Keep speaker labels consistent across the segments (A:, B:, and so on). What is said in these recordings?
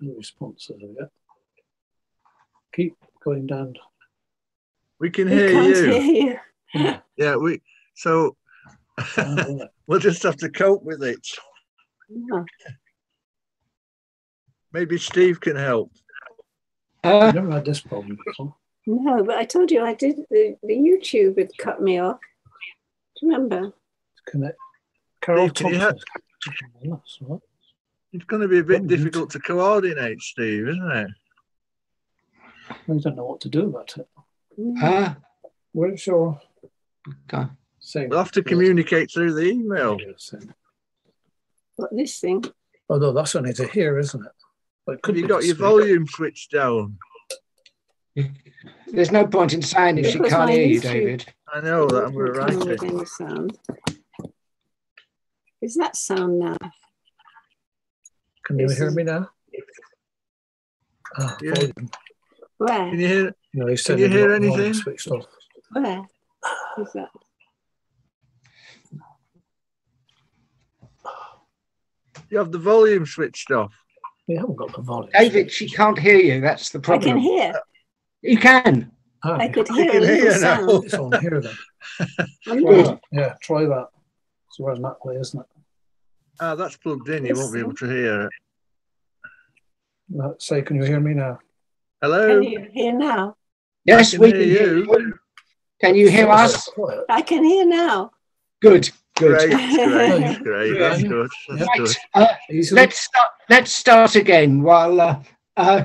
A: No response as of yet. Keep going down.
B: We can
C: We
B: hear
C: can't
B: you.
C: hear you.
B: Yeah, we so we'll just have to cope with it.
C: No.
B: Maybe Steve can help.
D: Uh,
A: I've never had this problem before.
C: No, but I told you I did the, the YouTube had cut me off. Do you remember?
A: Connect. Carol
B: Steve, can
A: Thompson. That's right.
B: It's going to be a bit difficult to coordinate, Steve, isn't it?
A: We don't know what to do about it.
D: uh,
A: Where's your
D: okay.
A: saying?
B: We'll have to communicate through the email.
C: What this thing?
A: Although that's only to hear, isn't it? But could
B: have you got your
A: speak.
B: volume switched down?
D: There's no point in saying if she
C: Because
D: can't
C: my
D: hear you,
C: YouTube
D: David.
B: I know that I'm going to
C: Come
B: write it.
C: within the sound. Is that sound now?
A: Can you hear me now? Ah,
B: Yeah.
A: volume.
C: Where?
B: Can you hear?
A: No, he said
B: you hear
A: got the volume
B: anything?
A: Switched off.
C: Where? Is that?
B: You have the volume switched off.
A: We haven't got the volume.
D: David, she can't hear you. That's the problem.
C: I can hear.
D: You can.
A: Ah,
C: I could hear a
B: can
C: little
B: hear now.
C: sound.
A: It's on here then.
C: I'm
A: Try
C: not-
A: that. Yeah, try that. So where's that way, isn't it?
B: Ah, that's plugged in. You won't be able to hear it.
A: No, say, can you hear me now?
B: Hello.
C: Can you hear now?
D: Yes,
B: can
D: we
B: hear
D: can hear
B: you.
D: you. Can you hear us?
C: I can hear now.
D: Good, good.
B: Great, great, great. That's good. That's
D: Right,
B: good.
D: uh, let's start. Let's start again. While uh, uh,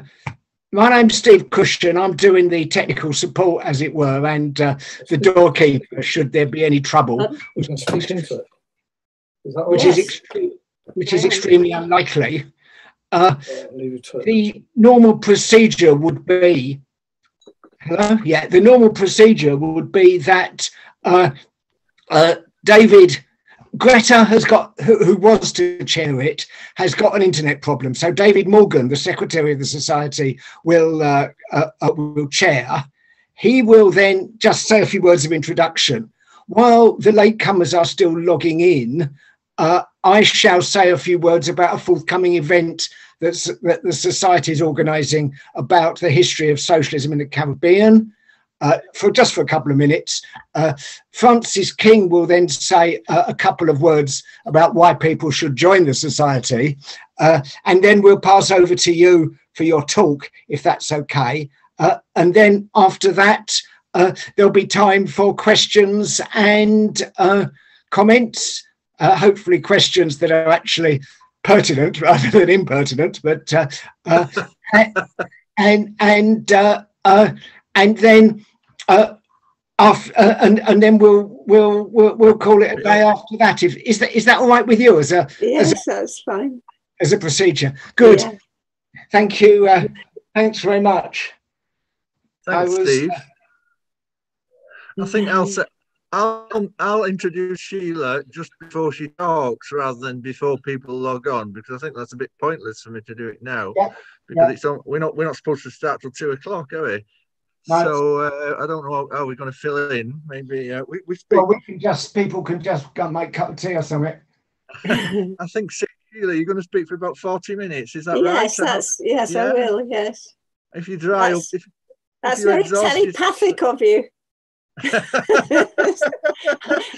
D: my name's Steve Cushion. I'm doing the technical support, as it were, and uh, the doorkeeper. Should there be any trouble,
A: We can speak into it. Is
D: which is which is extremely unlikely. Uh,
A: Yeah, leave it to it.
D: the normal procedure would be hello? Yeah the normal procedure would be that uh, uh, david greta has got who, who was to chair it has got an internet problem. So david morgan the secretary of the society will uh, uh, uh, will chair. He will then just say a few words of introduction. While the latecomers are still logging in uh, i shall say a few words about a forthcoming event that's, that the society is organising about the history of socialism in the Caribbean. Uh, for just for a couple of minutes, uh, Francis King will then say uh, a couple of words about why people should join the society, uh, and then we'll pass over to you for your talk, if that's okay. Uh, and then after that, uh, there'll be time for questions and comments. Uh, hopefully, questions that are actually pertinent rather than impertinent, but uh, uh, and and uh, uh, and then uh, after, uh, and and then we'll, we'll we'll we'll call it a day after that. If is that is that all right with you as a
C: Yes, that's fine.
D: as a procedure? Good.
C: Yeah.
D: Thank you. Uh, thanks very much.
B: Thanks,
D: I was-
B: Steve. I think I'll say, I'll I'll introduce Sheila just before she talks rather than before people log on because I think that's a bit pointless for me to do it now
D: Yeah,
B: because
D: yeah.
B: it's on, we're not we're not supposed to start till two o'clock, are we?
D: Right.
B: So uh, I don't know how, how we're going to fill in. Maybe uh, we, we speak.
D: Well, we can just people can just go and make a cup of tea or something.
B: I think Sheila, you're going to speak for about forty minutes. Is that
C: yes,
B: right?
C: that's yes, I
B: Yeah.
C: will. Yes,
B: if you dry up,
C: that's-
B: if,
C: that's
B: you're
C: very telepathic of you.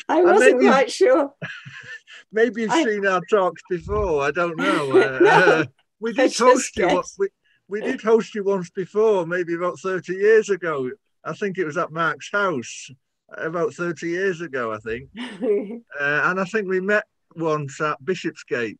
C: I wasn't
B: maybe-
C: quite sure.
B: Maybe you've
C: I-
B: seen our talks before. I don't know. Uh, uh, we did host you. We, we did host you once before, maybe about thirty years ago. I think it was at Mark's house about thirty years ago. I think, uh, and I think we met once at Bishopsgate.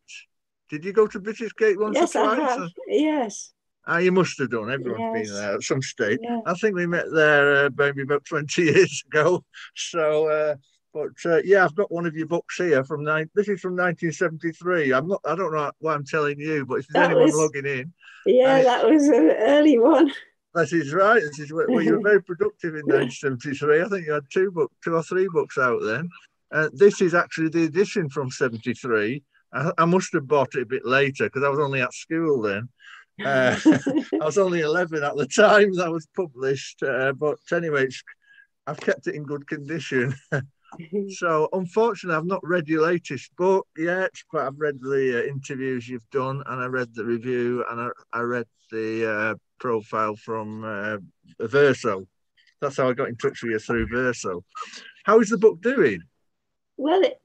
B: Did you go to Bishopsgate once
C: yes,
B: or
C: I
B: twice?
C: have. Yes.
B: Ah, you must have done. Everyone's
C: Yes.
B: been there at some stage.
C: Yeah.
B: I think we met there uh, maybe about 20 years ago. So, uh, but uh, yeah, I've got one of your books here from nine. This is from 1973. I'm not. I don't know why I'm telling you, but if there's
C: That
B: anyone
C: was-
B: logging in,
C: Yeah, that was an early one.
B: that is right. This is where, well, you were very productive in 1973. I think you had two book, two or three books out then. Uh, this is actually the edition from 73. I, I must have bought it a bit later because I was only at school then. Uh, I was only 11 at the time that was published. Uh, but anyway, it's, I've kept it in good condition. So unfortunately, I've not read your latest book yet, but I've read the uh, interviews you've done, and I read the review, and I, I read the uh, profile from uh, Verso. That's how I got in touch with you through Verso. How is the book doing?
C: Well, it,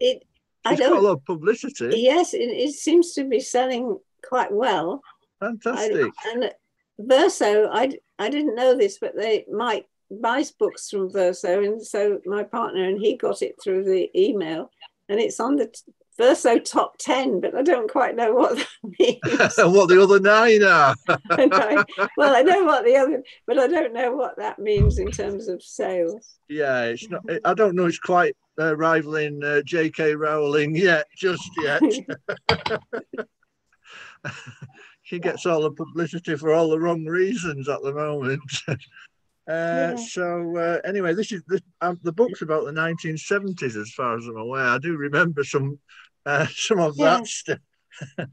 C: it I
B: It's got a
C: don't.
B: lot of publicity.
C: Yes, it, it seems to be selling quite well.
B: Fantastic.
C: and Verso, I, I didn't know this, but they Mike buys books from Verso, and so my partner and he got it through the email, and it's on the t- Verso top ten, but I don't quite know what that means.
B: what the other nine are.
C: I- well, I know what the other, but I don't know what that means in terms of sales.
B: Yeah, it's not. I don't know. It's quite uh, rivaling uh, J.K. Rowling yet, just yet. She gets all the publicity for all the wrong reasons at the moment. uh,
C: Yeah.
B: So uh, anyway, this is the, um, the book's about the 1970s, as far as I'm aware. I do remember some uh, some of that stuff. uh,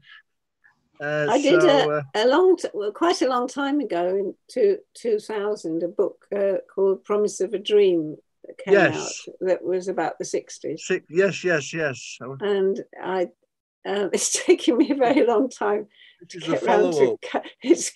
C: I did
B: so,
C: a-
B: uh,
C: a long, t- well, quite a long time ago in two, 2000, a book uh, called Promise of a Dream that came
B: Yes.
C: out that was about the 60s.
B: si- yes, yes, yes.
C: And I, um, it's taken me a very long time
B: This
C: to
B: is a
C: get round
B: follow
C: to
B: up.
C: its,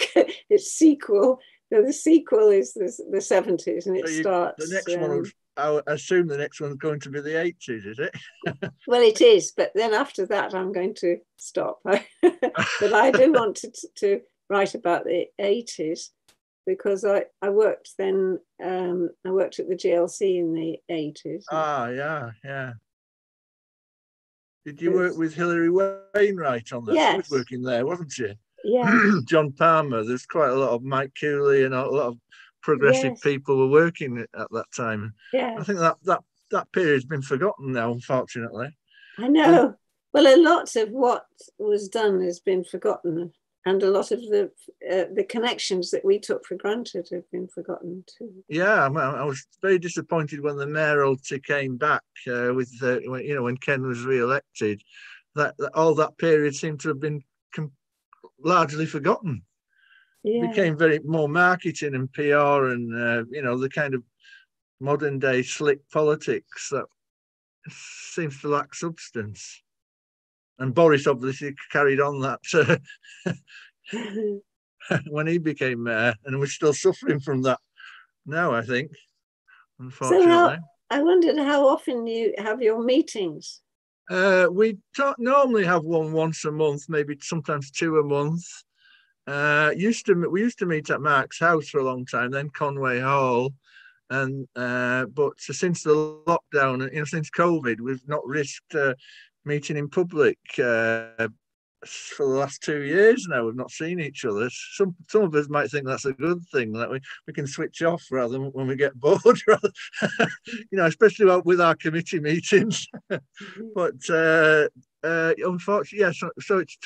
C: its sequel. So the sequel is the, the 70s and it
B: So you-
C: starts.
B: The next
C: um,
B: one, I assume the next one's going to be the 80s, is it?
C: Well, it is, but then after that, I'm going to stop. but I do want to, to write about the 80s because I, I worked then, um, I worked at the GLC in the 80s.
B: Ah, yeah, yeah. Did you work with Hilary Wainwright on that? She
C: Yes.
B: was working there, wasn't she?
C: yeah,
B: John Palmer. There's quite a lot of Mike Cooley and a lot of progressive
C: Yes.
B: people were working at that time.
C: yeah,
B: I think that that that period's been forgotten now, unfortunately.
C: I know. Well, a lot of what was done has been forgotten, and a lot of the uh, the connections that we took for granted have been forgotten too.
B: Yeah, I, I was very disappointed when the mayoralty came back uh, with uh, when, you know when Ken was re-elected. That, that all that period seemed to have been com- largely forgotten.
C: Yeah,
B: became very more marketing and PR and uh, you know the kind of modern day slick politics that seems to lack substance. And Boris obviously carried on that when he became mayor, and we're still suffering from that now. I think, unfortunately.
C: I wondered how often you have your meetings.
B: Uh, we don't normally have one once a month, maybe sometimes two a month. Uh, used to we used to meet at Mark's house for a long time, then Conway Hall, and uh, but since the lockdown, you know, since COVID, we've not risked uh, meeting in public uh, for the last two years now. We've not seen each other. Some some of us might think that's a good thing that we, we can switch off rather than when we get bored. rather, you know, especially with our committee meetings but uh, uh, unfortunately, yeah. So, so it's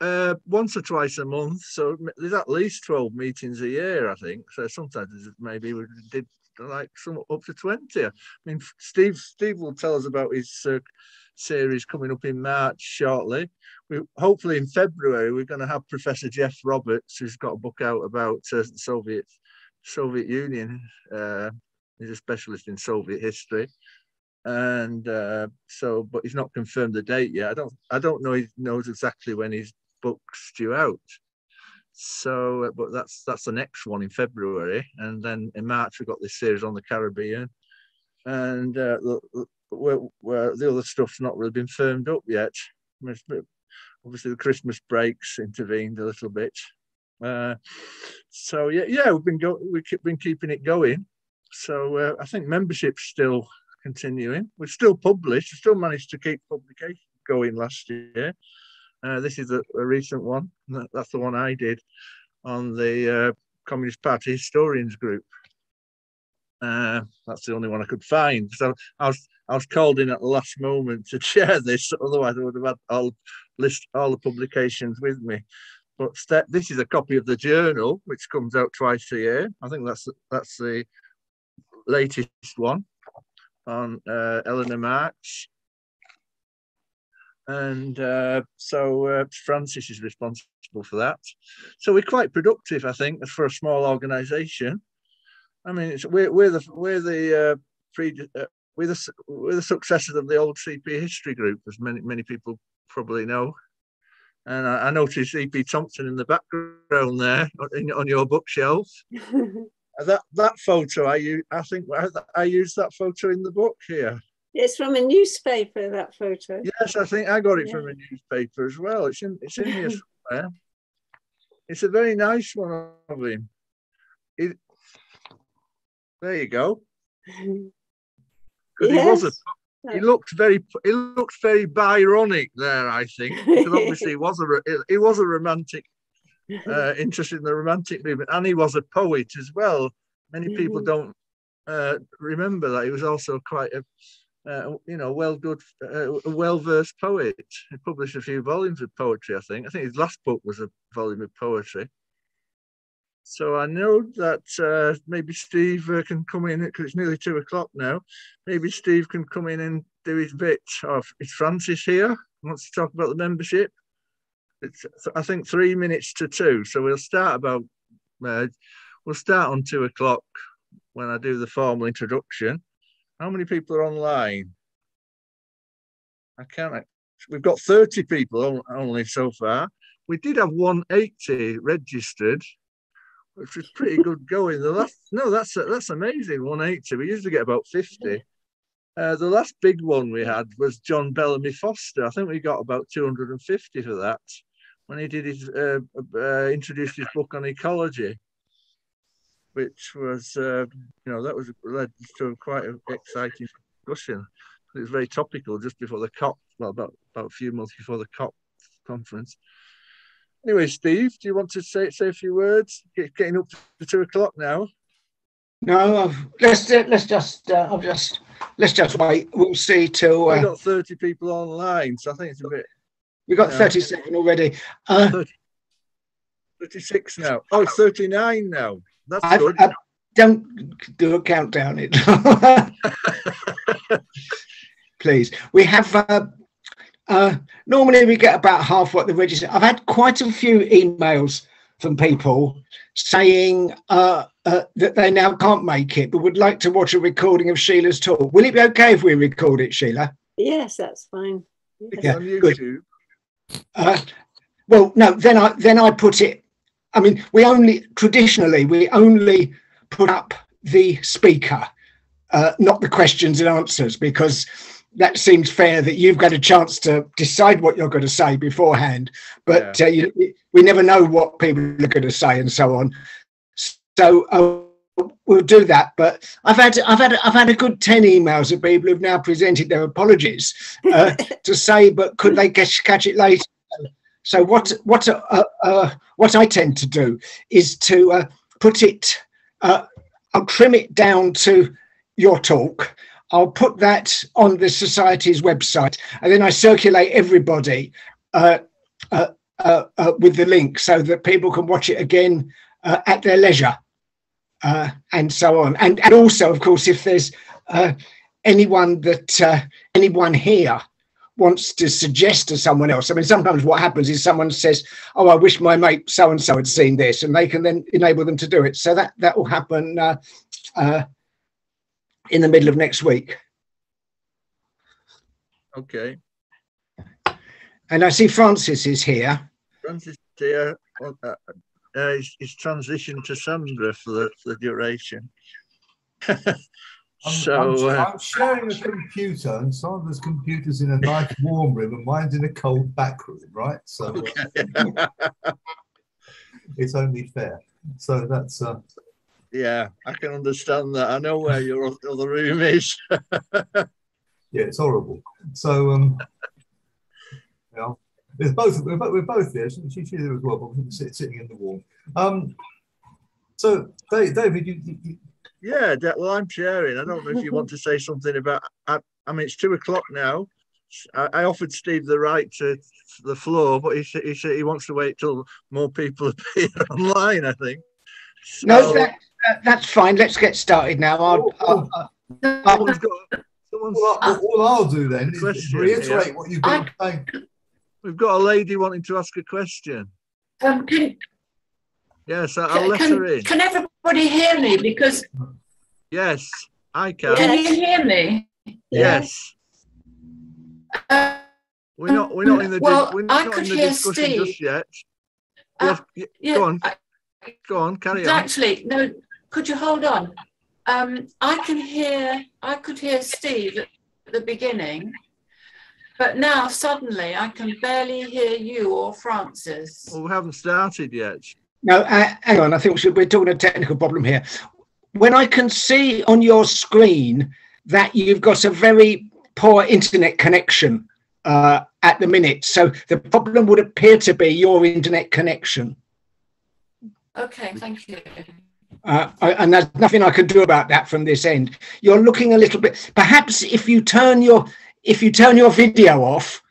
B: uh, once or twice a month. So there's at least twelve meetings a year, I think. So sometimes maybe we did like some up to twenty. I mean, Steve Steve will tell us about his uh, series coming up in March shortly. We hopefully in February we're going to have Professor Geoff Roberts, who's got a book out about uh, Soviet Soviet Union. Uh, he's a specialist in Soviet history and uh, so but he's not confirmed the date yet i don't i don't know he knows exactly when his book's due out so but that's that's the next one in february and then in march we've got this series on the caribbean and uh, where, the other stuff's not really been firmed up yet obviously the christmas breaks intervened a little bit uh, so yeah yeah we've been go- we've been keeping it going so uh, i think membership's still continuing. We've still published. We still managed to keep publication going last year. Uh, this is a, a recent one. That's the one I did on the uh, Communist Party Historians Group. Uh, that's the only one I could find. So I was I was called in at the last moment to chair this. Otherwise, I would have had all list all the publications with me. But st- this is a copy of the journal, which comes out twice a year. I think that's that's the latest one on uh, Eleanor Marx. And uh, so uh, Francis is responsible for that. So we're quite productive, I think, for a small organisation. I mean, it's, we're, we're the we're the uh, pre, uh, we're the, we're the successors of the old CP history group, as many many people probably know. And I, I noticed E.P. Thompson in the background there on, on your bookshelf. That that photo, I use, I think I, I used that photo in the book here.
C: It's from a newspaper, that photo.
B: Yes, I think I got it
C: Yeah.
B: from a newspaper as well. It's in it's in here somewhere. It's a very nice one of him. It, there you go. Because he was a he looked very he looked very Byronic there, I think. Because obviously he was a he was a romantic, uh, interested in the romantic movement, and he was a poet as well. Many people
C: Mhm.
B: don't uh, remember that he was also quite a uh, you know well good uh, well versed poet. He published a few volumes of poetry, I think. I think his last book was a volume of poetry. So I know that uh, maybe Steve uh, can come in because it's nearly two o'clock now. Maybe Steve can come in and do his bit. Oh, is Francis here? Wants to talk about the membership? It's I think three minutes to two. So we'll start about uh, we'll start on two o'clock when I do the formal introduction. How many people are online? I can't. We've got 30 people only so far. We did have 180 registered, which was pretty good going. The last, no, that's that's amazing. 180. We usually get about 50. Uh, the last big one we had was John Bellamy Foster. I think we got about 250 for that when he did his uh, uh, introduced his book on ecology, which was uh, you know that was led to quite an exciting discussion. It was very topical just before the COP, well, about about a few months before the COP conference. Anyway, Steve, do you want to say say a few words? Get, getting up to two o'clock now.
D: No, I've, let's let's just uh, I'll just let's just wait. We'll see till
B: We've
D: uh,
B: got thirty people online, so I think it's a bit
D: we've got. 37 already. Uh,
B: 36 now. Oh, 39 now. That's
D: I've,
B: good.
D: uh, don't do a countdown. It. Please, we have. Uh, uh, normally, we get about half what the register. I've had quite a few emails from people saying uh, uh, that they now can't make it, but would like to watch a recording of Sheila's talk. Will it be okay if we record it, Sheila?
C: yes, that's fine.
B: It's
D: yeah,
B: on
D: good.
B: YouTube.
D: Uh, well, no. Then I then I put it. I mean, we only traditionally we only put up the speaker, uh, not the questions and answers, because that seems fair that you've got a chance to decide what you're going to say beforehand. But uh, you, we never know what people are going to say and so on. So uh, we'll do that. But I've had I've had I've had a good ten emails of people who've now presented their apologies uh, to say, but could they catch, catch it later? So what what uh, uh, what I tend to do is to uh, put it. Uh, I'll trim it down to your talk. I'll put that on the society's website, and then I circulate everybody uh, uh, with the link so that people can watch it again at their leisure, and so on. And and also, of course, if there's anyone that anyone here wants to suggest to someone else. I mean, sometimes what happens is someone says, "Oh, I wish my mate so and so had seen this," and they can then enable them to do it. So that that will happen uh, uh, in the middle of next week.
B: Okay.
D: And I see Francis is here.
B: Francis here. Uh, uh, he's, he's transitioned to Sandra for the, for the duration.
E: I'm,
B: so,
E: I'm,
B: uh,
E: I'm sharing a computer, and Sandra's computer's in a nice warm room, and mine's in a cold back room, right? So uh, it's only fair. So that's uh,
B: yeah, I can understand that. I know where your other room is.
E: yeah, it's horrible. So um, yeah, there's both. We're both, we're both there. She, she's here as well, but we're sitting in the warm. Um, so Da- David, you, you-
B: Yeah, da- well, I'm sharing. I don't know if you want to say something about. I, I mean, it's two o'clock now. I, I offered Steve the right to the floor, but he said he, said he wants to wait till more people appear online. I think.
D: No, that, that, that's fine. Let's get started now. I'll, I'll, I'll-
B: someone's got. Someone's,
E: all, I, all I'll do then is
B: Question,
E: reiterate
B: yeah.
E: what you've been saying.
B: we've got a lady wanting to ask a question.
F: Um, can,
B: Yes, I- I'll let her in.
F: can everybody hear me? Because
B: Yes, I can.
F: can you hear me?
B: Yes.
F: Uh,
B: We're not. We're not in the.
F: Well,
B: we're
F: I
B: not
F: could
B: in the
F: hear
B: discussion
F: Steve.
B: just yet.
F: Uh, yeah,
B: Go on.
F: I-
B: Go on. Carry on.
F: Actually, no, could you hold on? Um, I can hear, I could hear Steve at the beginning, but now suddenly I can barely hear you or Francis.
B: Well, we haven't started yet.
D: No, uh, hang on. I think we should, we're talking a technical problem here. When I can see on your screen that you've got a very poor internet connection uh, at the minute, so the problem would appear to be your internet connection,
F: Okay, thank you.
D: uh, and there's nothing I can do about that from this end. You're looking a little bit. Perhaps if you turn your if you turn your video off,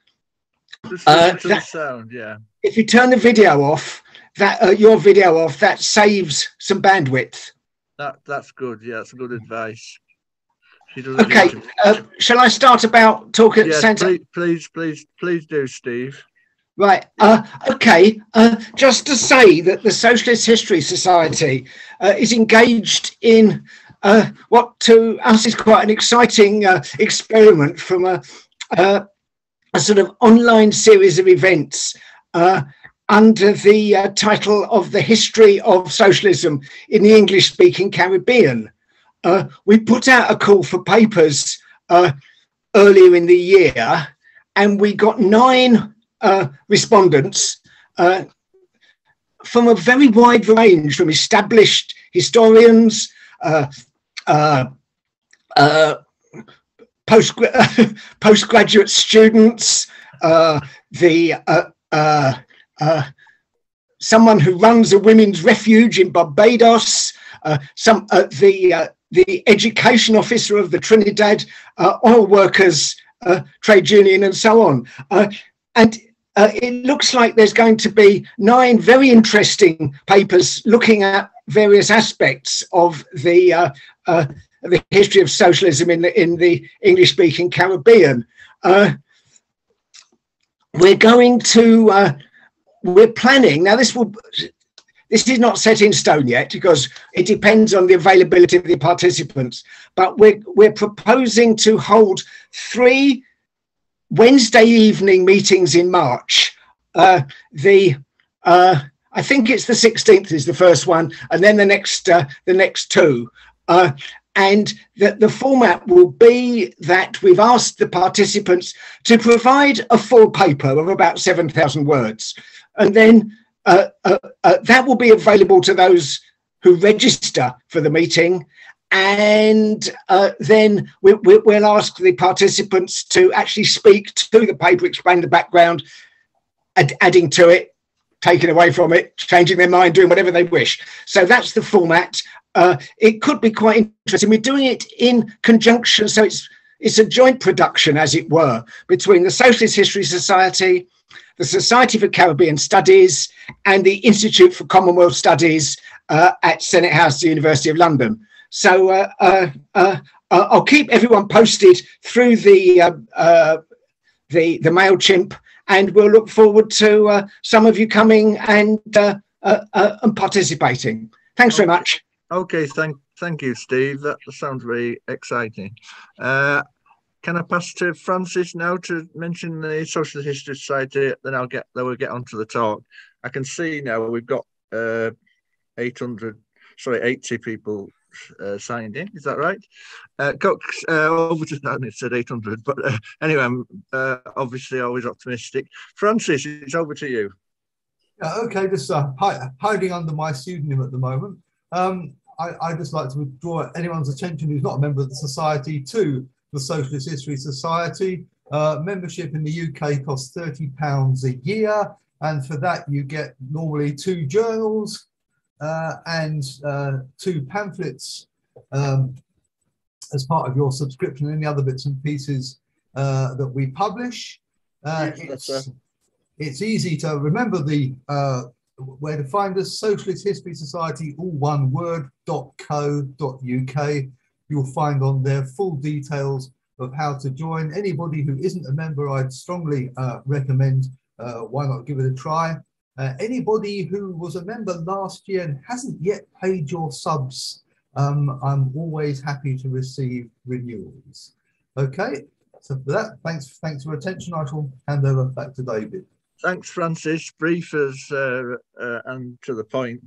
D: Uh,
B: listen the
D: that-
B: sound. Yeah.
D: if you turn the video off, that uh, your video off, that saves some bandwidth.
B: That that's good. Yeah, that's good advice.
D: Okay, uh, shall I start about talking
B: Yes, please, please, please, please do, Steve.
D: Right. Uh, okay. Uh, just to say that the Socialist History Society uh, is engaged in uh, what to us is quite an exciting uh, experiment from a, uh, a sort of online series of events uh, under the uh, title of the history of socialism in the English speaking Caribbean. Uh, we put out a call for papers uh, earlier in the year and we got nine uh, respondents uh, from a very wide range, from established historians, uh, post postgraduate students, the uh, someone who runs a women's refuge in Barbados, uh, some uh, the uh, the education officer of the Trinidad uh, Oil Workers Trade Union, and so on. And it looks like there's going to be nine very interesting papers looking at various aspects of the the history of socialism in the in the English speaking Caribbean. We're going to we're planning now. This will this is not set in stone yet because it depends on the availability of the participants. But we're we're proposing to hold three Wednesday evening meetings in March. Uh, the uh, I think it's the 16th is the first one, and then the next uh, the next two. Uh, and the, the format will be that we've asked the participants to provide a full paper of about 7,000 words. And then uh, uh, uh, that will be available to those who register for the meeting. And uh, then we, we, we'll ask the participants to actually speak to the paper, explain the background, add, adding to it, taking away from it, changing their mind, doing whatever they wish. So that's the format. Uh, it could be quite interesting. We're doing it in conjunction, so it's it's a joint production, as it were, between the Socialist History Society, the Society for Caribbean Studies, and the Institute for Commonwealth Studies uh, at Senate House, the University of London. So uh, uh, uh, I'll keep everyone posted through the uh, uh, the the Mailchimp, and we'll look forward to uh, some of you coming and uh, uh, uh, and participating. Thanks very much.
B: Okay, thank thank you, Steve. That sounds very exciting. Can I pass to Francis now to mention the Social History Society? Then I'll get then we'll get onto the talk. I can see now we've got uh, 800, sorry, 80 people uh, signed in. Is that right? Uh, Cox, uh, over to that, it said 800, but uh, anyway, I'm uh, obviously always optimistic. Francis, it's over to you.
E: Yeah, okay, just uh, hiding under my pseudonym at the moment. Um, I, I just like to draw anyone's attention who's not a member of the society to the Socialist History Society. Uh, membership in the UK costs £30 a year, and for that, you get normally two journals uh, and uh, two pamphlets um, as part of your subscription, and any other bits and pieces uh, that we publish. Uh,
B: Yes,
E: it's, it's easy to remember the uh, where to find us socialist history society all one word dot co dot uk you'll find on there full details of how to join anybody who isn't a member i'd strongly uh, recommend uh, why not give it a try uh, anybody who was a member last year and hasn't yet paid your subs um, i'm always happy to receive renewals Okay, so for that, thanks, thanks for attention. I shall hand over back to David.
B: Thanks, Francis. Brief as uh, uh, and to the point.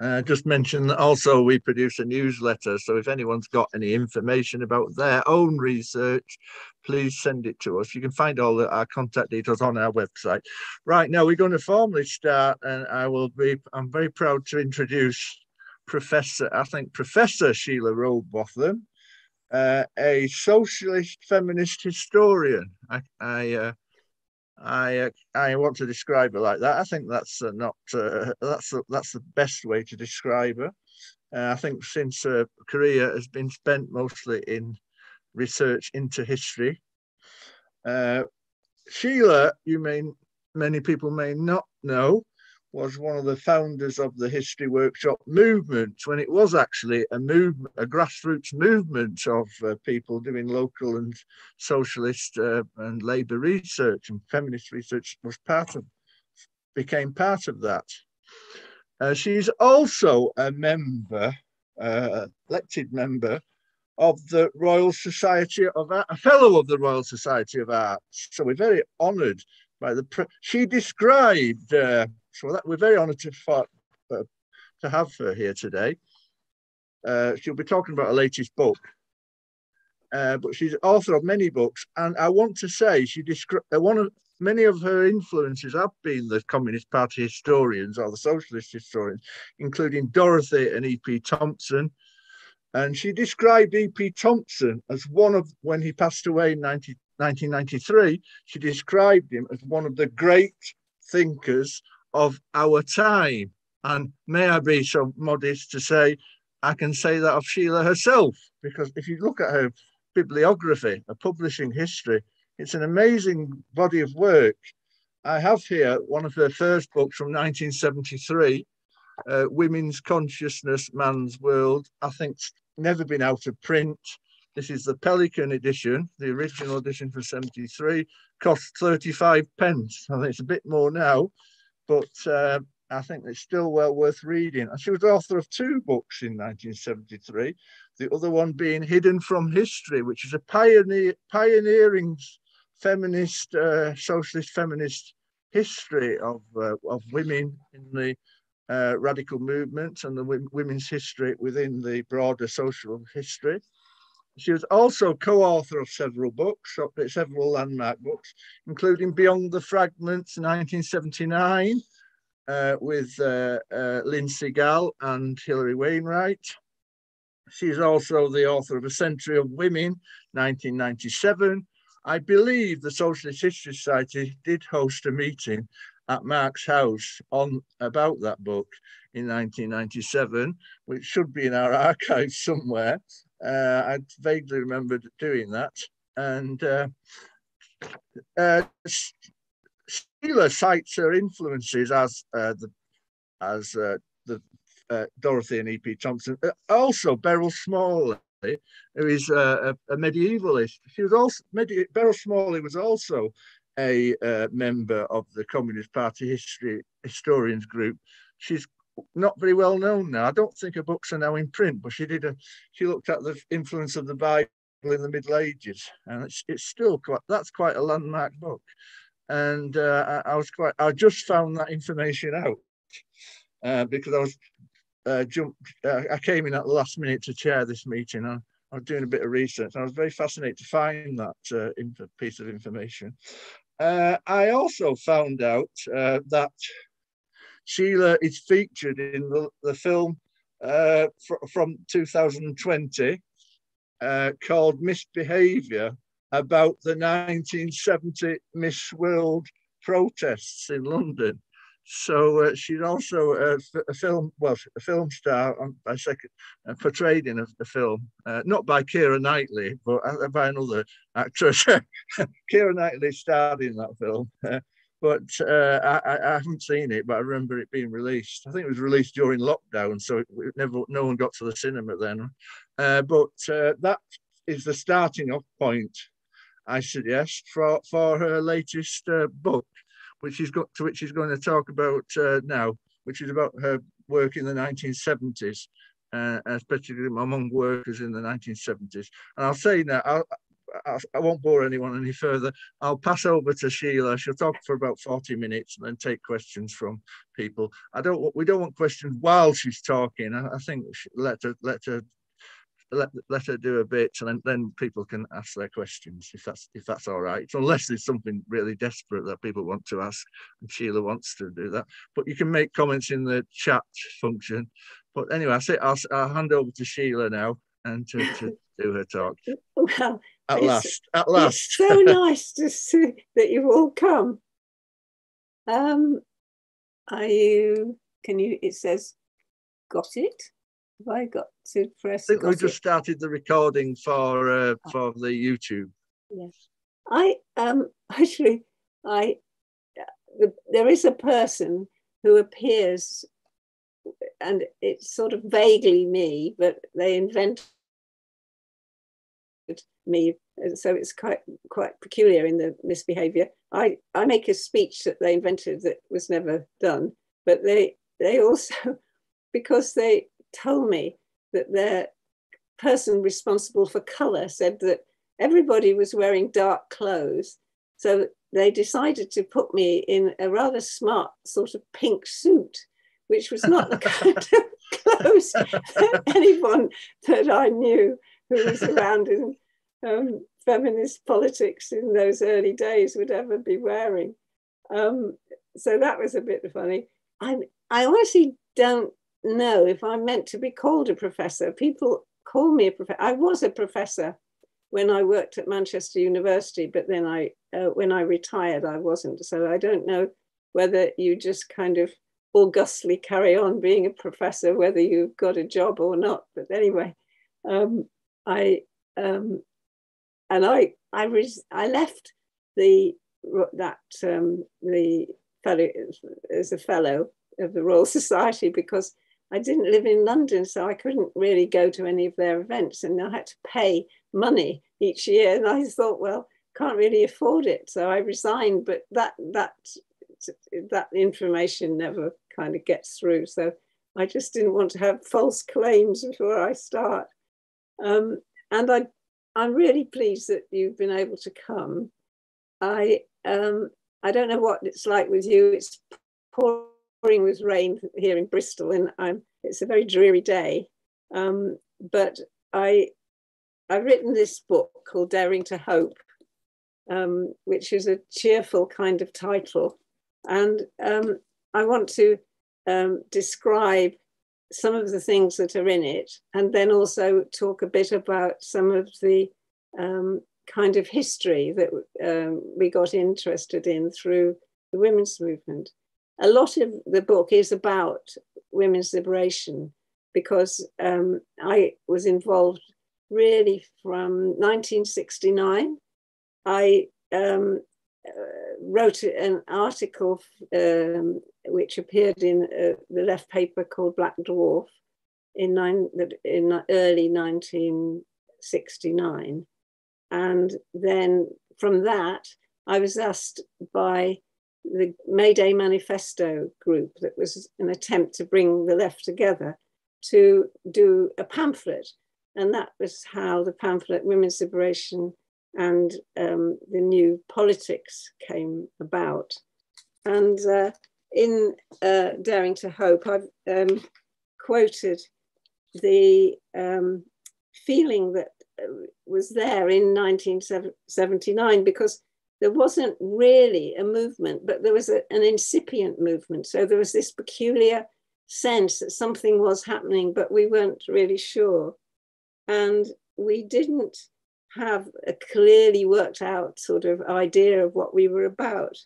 B: Uh, just mention that also we produce a newsletter. So if anyone's got any information about their own research, please send it to us. You can find all our contact details on our website. Right now, we're going to formally start, and I will be. I'm very proud to introduce Professor. I think Professor Sheila Rowbotham, uh, a socialist feminist historian. I. I uh, I uh, I want to describe her like that. I think that's uh, not uh, that's that's the best way to describe her. Uh, I think since her career has been spent mostly in research into history. Uh, Sheila, you may many people may not know, was one of the founders of the History Workshop movement when it was actually a movement, a grassroots movement of uh, people doing local and socialist uh, and labour research and feminist research was part of, became part of that. Uh, she's also a member, uh, elected member of the Royal Society of Art, a fellow of the Royal Society of Arts. So we're very honoured by the. she described uh, so that we're very honoured to, uh, to have her here today. Uh, she'll be talking about her latest book, uh, but she's author of many books. And I want to say she described uh, one of many of her influences have been the Communist Party historians or the socialist historians, including Dorothy and E.P. Thompson. And she described E.P. Thompson as one of, when he passed away in 19, 1993, she described him as one of the great thinkers of our time. And may I be so modest to say, I can say that of Sheila herself, because if you look at her bibliography, a publishing history, it's an amazing body of work. I have here one of her first books from 1973, uh, Women's Consciousness, Man's World. I think never been out of print. This is the Pelican edition, the original edition for 73, cost 35 pence. I think it's a bit more now, but uh, I think it's still well worth reading. And she was author of two books in 1973, the other one being Hidden from History, which is a pioneer, pioneering feminist, uh, socialist feminist history of, uh, of women in the uh, radical movement and the women's history within the broader social history. She was also co-author of several books, several landmark books, including Beyond the Fragments, 1979, uh, with uh, uh, Lynne Segal and Hilary Wainwright. She's also the author of A Century of Women, 1997. I believe the Socialist History Society did host a meeting at Mark's house on about that book in 1997, which should be in our archives somewhere. Uh, I vaguely remembered doing that. And uh, uh, Sheila cites her influences as uh, the as uh, the uh, Dorothy and E.P. Thompson. also, Beryl Smalley, who is a, a medievalist. She was also Beryl Smalley was also a member of the Communist Party history historians group. She's not very well known now. I don't think her books are now in print, but she did a she looked at the influence of the Bible in the Middle Ages, and it's it's still quite that's quite a landmark book. And uh, I, I, was quite I just found that information out uh, because I was uh, jumped uh, I came in at the last minute to chair this meeting. I, I was doing a bit of research. I was very fascinated to find that uh, piece of information. Uh, I also found out that Sheila is featured in the, the film uh, fr- from 2020 uh, called Misbehaviour about the 1970 Miss World protests in London. So uh, she's also a, a, film, well, a film star on, by second, uh, portrayed in a, a film, uh, not by Keira Knightley, but uh, by another actress. Keira Knightley starred in that film. But uh, I, I, haven't seen it, but I remember it being released. I think it was released during lockdown, so it, it never, no one got to the cinema then. Uh, but uh, that is the starting off point, I suggest, for, for her latest uh, book, which she's got to which she's going to talk about uh, now, which is about her work in the 1970s, uh, especially among workers in the 1970s. And I'll say now, I'll, I, I won't bore anyone any further. I'll pass over to Sheila. She'll talk for about 40 minutes and then take questions from people. I don't. We don't want questions while she's talking. I, I think let her let her let, let her do a bit and then, then people can ask their questions if that's if that's all right unless there's something really desperate that people want to ask and sheila wants to do that but you can make comments in the chat function but anyway i say i'll, I'll hand over to sheila now and to, to do her talk
C: Well,
B: at
C: It's-
B: last at
C: it's
B: last
C: so nice to see that you've all come. Um, are you? Can you? It says, got it. Have I got to press?
B: i think we just
C: it?
B: started the recording for uh, for the youtube
C: Yes. I um actually I the, there is a person who appears and it's sort of vaguely me, but they invented me, so it's quite quite peculiar in the misbehavior. I I make a speech that they invented that was never done, but they they also because they told me that their person responsible for color said that everybody was wearing dark clothes. So they decided to put me in a rather smart sort of pink suit, which was not the kind of clothes that anyone that I knew who was around in um, feminist politics in those early days would ever be wearing. Um, so that was a bit funny. I, I honestly don't know if I'm meant to be called a professor. People call me a professor. I was a professor when I worked at Manchester University, but then I, uh, when I retired, I wasn't. So I don't know whether you just kind of augustly carry on being a professor, whether you've got a job or not. But anyway, um, I um, and I I res- I left the that um, the fellow as a fellow of the Royal Society because I didn't live in London, so I couldn't really go to any of their events, and I had to pay money each year. And I thought, well, can't really afford it, so I resigned. But that that that information never kind of gets through. So I just didn't want to have false claims before I start. Um, and I, I'm really pleased that you've been able to come. I um, I don't know what it's like with you. It's pouring with rain here in Bristol, and I'm, it's a very dreary day. Um, but I I've written this book called Daring to Hope, um, which is a cheerful kind of title, and um, I want to um, describe some of the things that are in it, and then also talk a bit about some of the um, kind of history that um, we got interested in through the women's movement. A lot of the book is about women's liberation because um, I was involved really from 1969. I um, uh, wrote an article um, which appeared in uh, the left paper called Black Dwarf in, nine, in early 1969. And then from that, I was asked by the May Day Manifesto group, that was an attempt to bring the left together, to do a pamphlet. And that was how the pamphlet Women's Liberation and um, the New Politics came about. And uh, in uh, Daring to Hope, I've um, quoted the um, feeling that was there in 1979 because there wasn't really a movement, but there was a, an incipient movement. So there was this peculiar sense that something was happening, but we weren't really sure. And we didn't have a clearly worked out sort of idea of what we were about.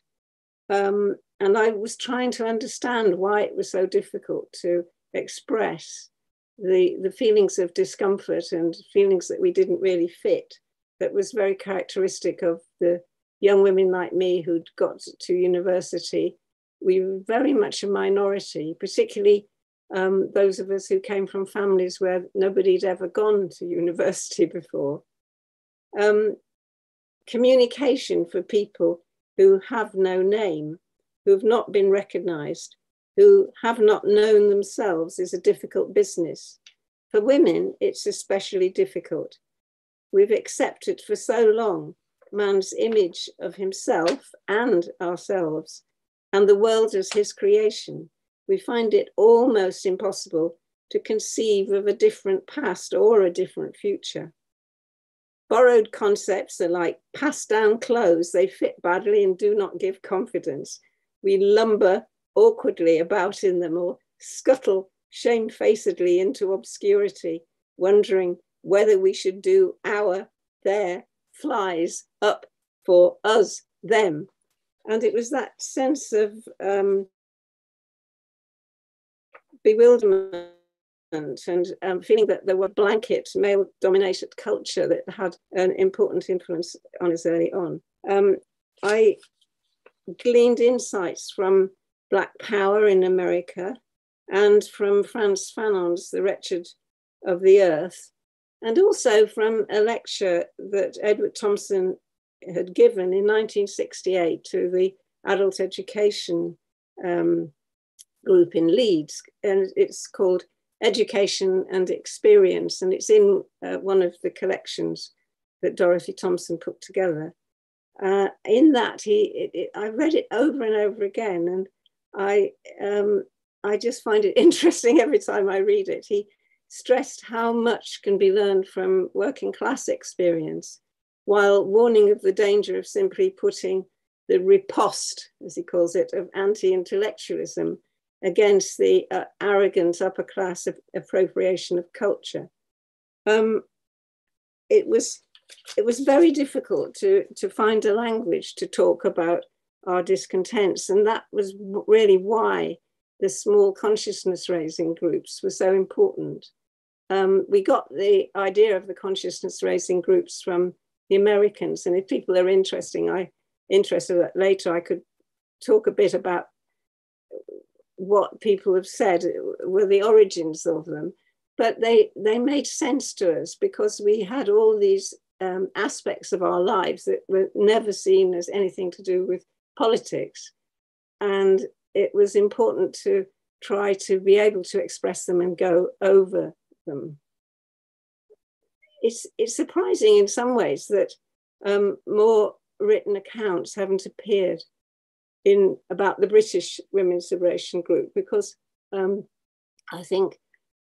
C: Um, and I was trying to understand why it was so difficult to express the, the feelings of discomfort and feelings that we didn't really fit. That was very characteristic of the young women like me who'd got to university. We were very much a minority, particularly um, those of us who came from families where nobody'd ever gone to university before. Um, communication for people who have no name, who have not been recognized, who have not known themselves is a difficult business. For women, it's especially difficult. we've accepted for so long man's image of himself and ourselves and the world as his creation, we find it almost impossible to conceive of a different past or a different future. Borrowed concepts are like passed down clothes, they fit badly and do not give confidence. We lumber awkwardly about in them or scuttle shamefacedly into obscurity, wondering whether we should do our, their, flies up for us, them. And it was that sense of um, bewilderment and um, feeling that there were blanket male dominated culture that had an important influence on us early on. Um, I gleaned insights from Black Power in America and from Frantz Fanon's The Wretched of the Earth, and also from a lecture that Edward Thompson had given in 1968 to the adult education um, group in Leeds. And it's called Education and Experience, and it's in uh, one of the collections that Dorothy Thompson put together. Uh, in that, he, it, it, I read it over and over again, and I, um, I just find it interesting every time I read it. He stressed how much can be learned from working class experience, while warning of the danger of simply putting the riposte, as he calls it, of anti intellectualism against the uh, arrogant upper class appropriation of culture. Um, it was it was very difficult to to find a language to talk about our discontents, and that was really why the small consciousness raising groups were so important um, we got the idea of the consciousness raising groups from the Americans. And if people are interesting, I interested later, I could talk a bit about what people have said were the origins of them. But they they made sense to us because we had all these um, aspects of our lives that were never seen as anything to do with politics, and it was important to try to be able to express them and go over them. It's, it's surprising in some ways that um, more written accounts haven't appeared in about the British Women's Liberation Group because um, I think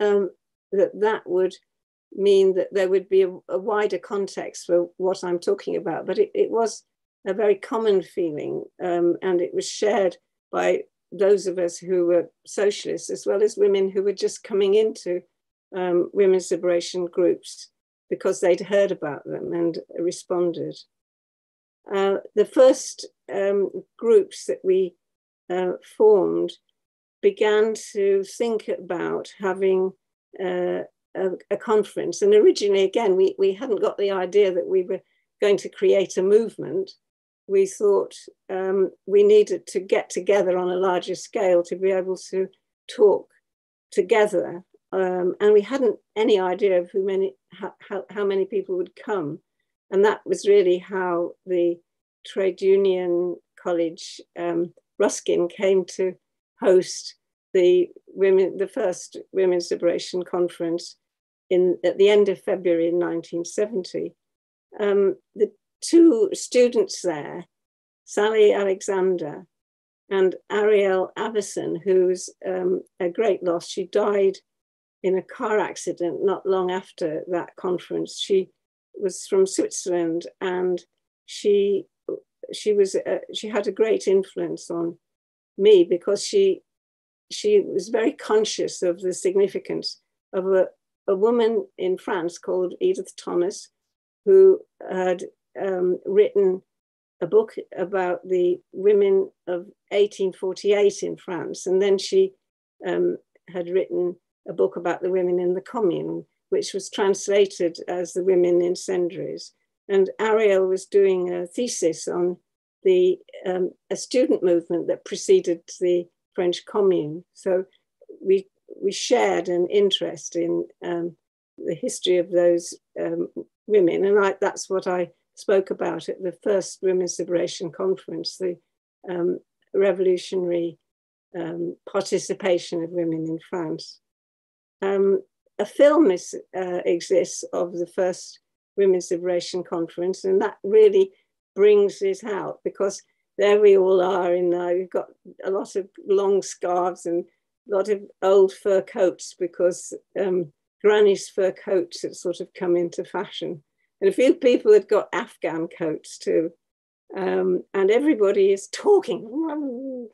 C: um, that that would mean that there would be a, a, wider context for what I'm talking about. But it, it was a very common feeling, um, and it was shared by those of us who were socialists as well as women who were just coming into um, women's liberation groups because they'd heard about them and responded. Uh, the first um, groups that we uh, formed began to think about having uh, a, a, conference. And originally, again, we, we hadn't got the idea that we were going to create a movement. We thought um, we needed to get together on a larger scale to be able to talk together um, and we hadn't any idea of who many how, how, how many people would come and that was really how the trade union college um, ruskin came to host the women the first women's liberation conference in at the end of february in 1970 um, the two students there sally alexander and ariel avison who's um, a great loss she died in a car accident not long after that conference. She was from Switzerland and she she was uh, she had a great influence on me because she she was very conscious of the significance of a, a woman in France called Edith Thomas who had um, written a book about the women of 1848 in France and then she um, had written a book about the women in the commune, which was translated as The Women Incendiaries. And Ariel was doing a thesis on the um, a student movement that preceded the French Commune. So we we shared an interest in um, the history of those um, women, and I, that's what I spoke about at the first Women's Liberation Conference, the um, revolutionary um, participation of women in France. Um, a film is, uh, exists of the first Women's Liberation Conference, and that really brings it out because there we all are in there. We've got a lot of long scarves and a lot of old fur coats because um, granny's fur coats have sort of come into fashion. And a few people have got Afghan coats too. Um, and everybody is talking.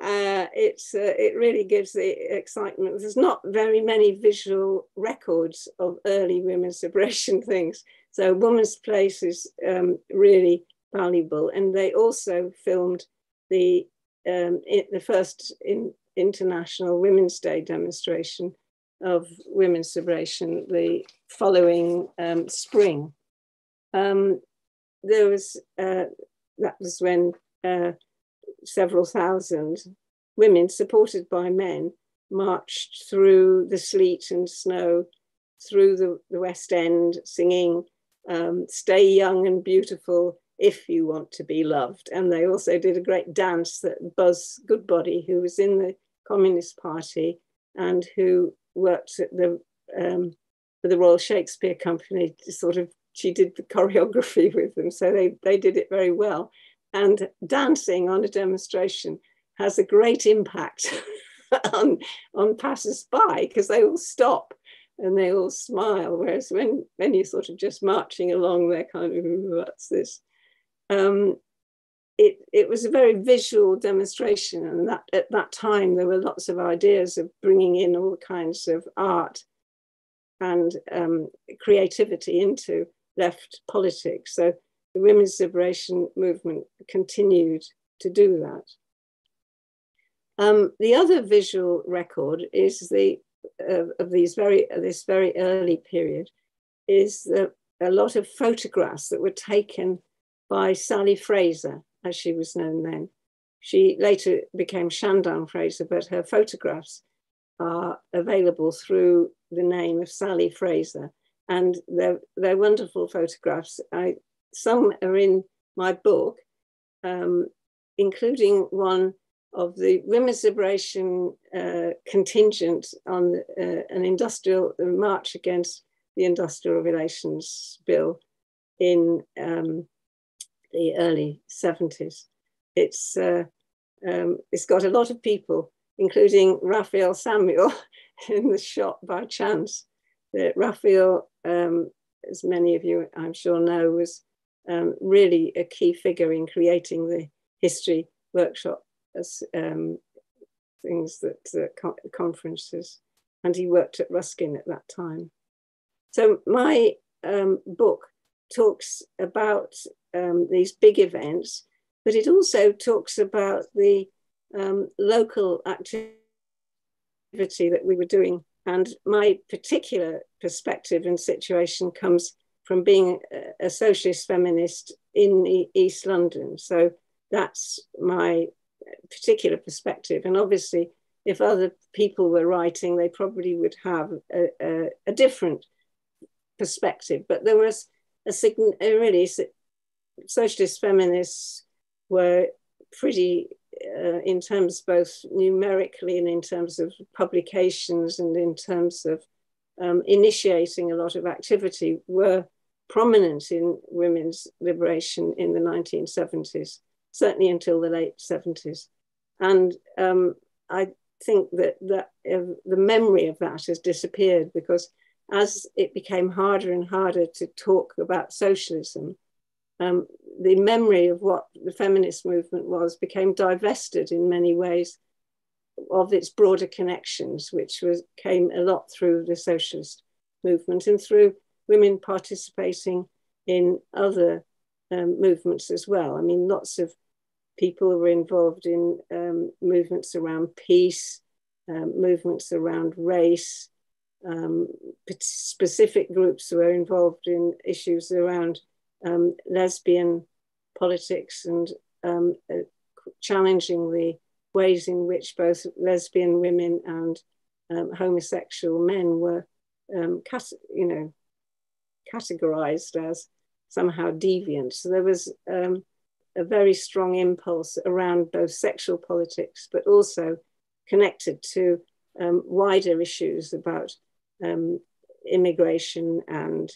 C: Uh, it's uh, it really gives the excitement. There's not very many visual records of early women's liberation things, so Woman's Place is um, really valuable. And they also filmed the um, the first in, international Women's Day demonstration of women's liberation the following um, spring. Um, there was uh, that was when uh, several thousand women, supported by men, marched through the sleet and snow, through the, the West End, singing um, "Stay Young and Beautiful." If you want to be loved, and they also did a great dance that Buzz Goodbody, who was in the Communist Party and who worked at the um, for the Royal Shakespeare Company, sort of she did the choreography with them, so they they did it very well. And dancing on a demonstration has a great impact on on passers-by because they all stop and they all smile. Whereas when when you're sort of just marching along, they're kind of what's this? Um, it, it was a very visual demonstration and that at that time there were lots of ideas of bringing in all kinds of art and um, creativity into left politics so the women's liberation movement continued to do that um, the other visual record is the uh, of these very uh, this very early period is the, a lot of photographs that were taken by Sally Fraser as she was known then. She later became Shandon Fraser, but her photographs are available through the name of Sally Fraser. And they're, they're wonderful photographs. I, some are in my book, um, including one of the women's liberation uh, contingent on uh, an industrial march against the industrial relations bill in um, the early 70s. It's, uh, um, it's got a lot of people, including Raphael Samuel in the shot by chance. That Raphael, um, as many of you I'm sure know, was um, really a key figure in creating the history workshop as um, things that uh, co conferences, and he worked at Ruskin at that time. So my um, book talks about um, these big events, but it also talks about the um, local activity that we were doing. And my particular perspective and situation comes from being a socialist feminist in East London. So that's my particular perspective. And obviously, if other people were writing, they probably would have a, a, a different perspective. But there was a, a really socialist feminists were pretty, uh, in terms both numerically and in terms of publications and in terms of um, initiating a lot of activity, were prominent in women's liberation in the 1970s, certainly until the late 70s. And um, I think that, that uh, the memory of that has disappeared because as it became harder and harder to talk about socialism, um, the memory of what the feminist movement was became divested in many ways of its broader connections, which was came a lot through the socialist movement and through women participating in other um, movements as well. I mean, lots of people were involved in um, movements around peace, um, movements around race. Um, specific groups were involved in issues around um, lesbian politics and um, uh, challenging the ways in which both lesbian women and homosexual men were, you know, categorized as somehow deviant. So there was um, a very strong impulse around both sexual politics, but also connected to um, wider issues about immigration and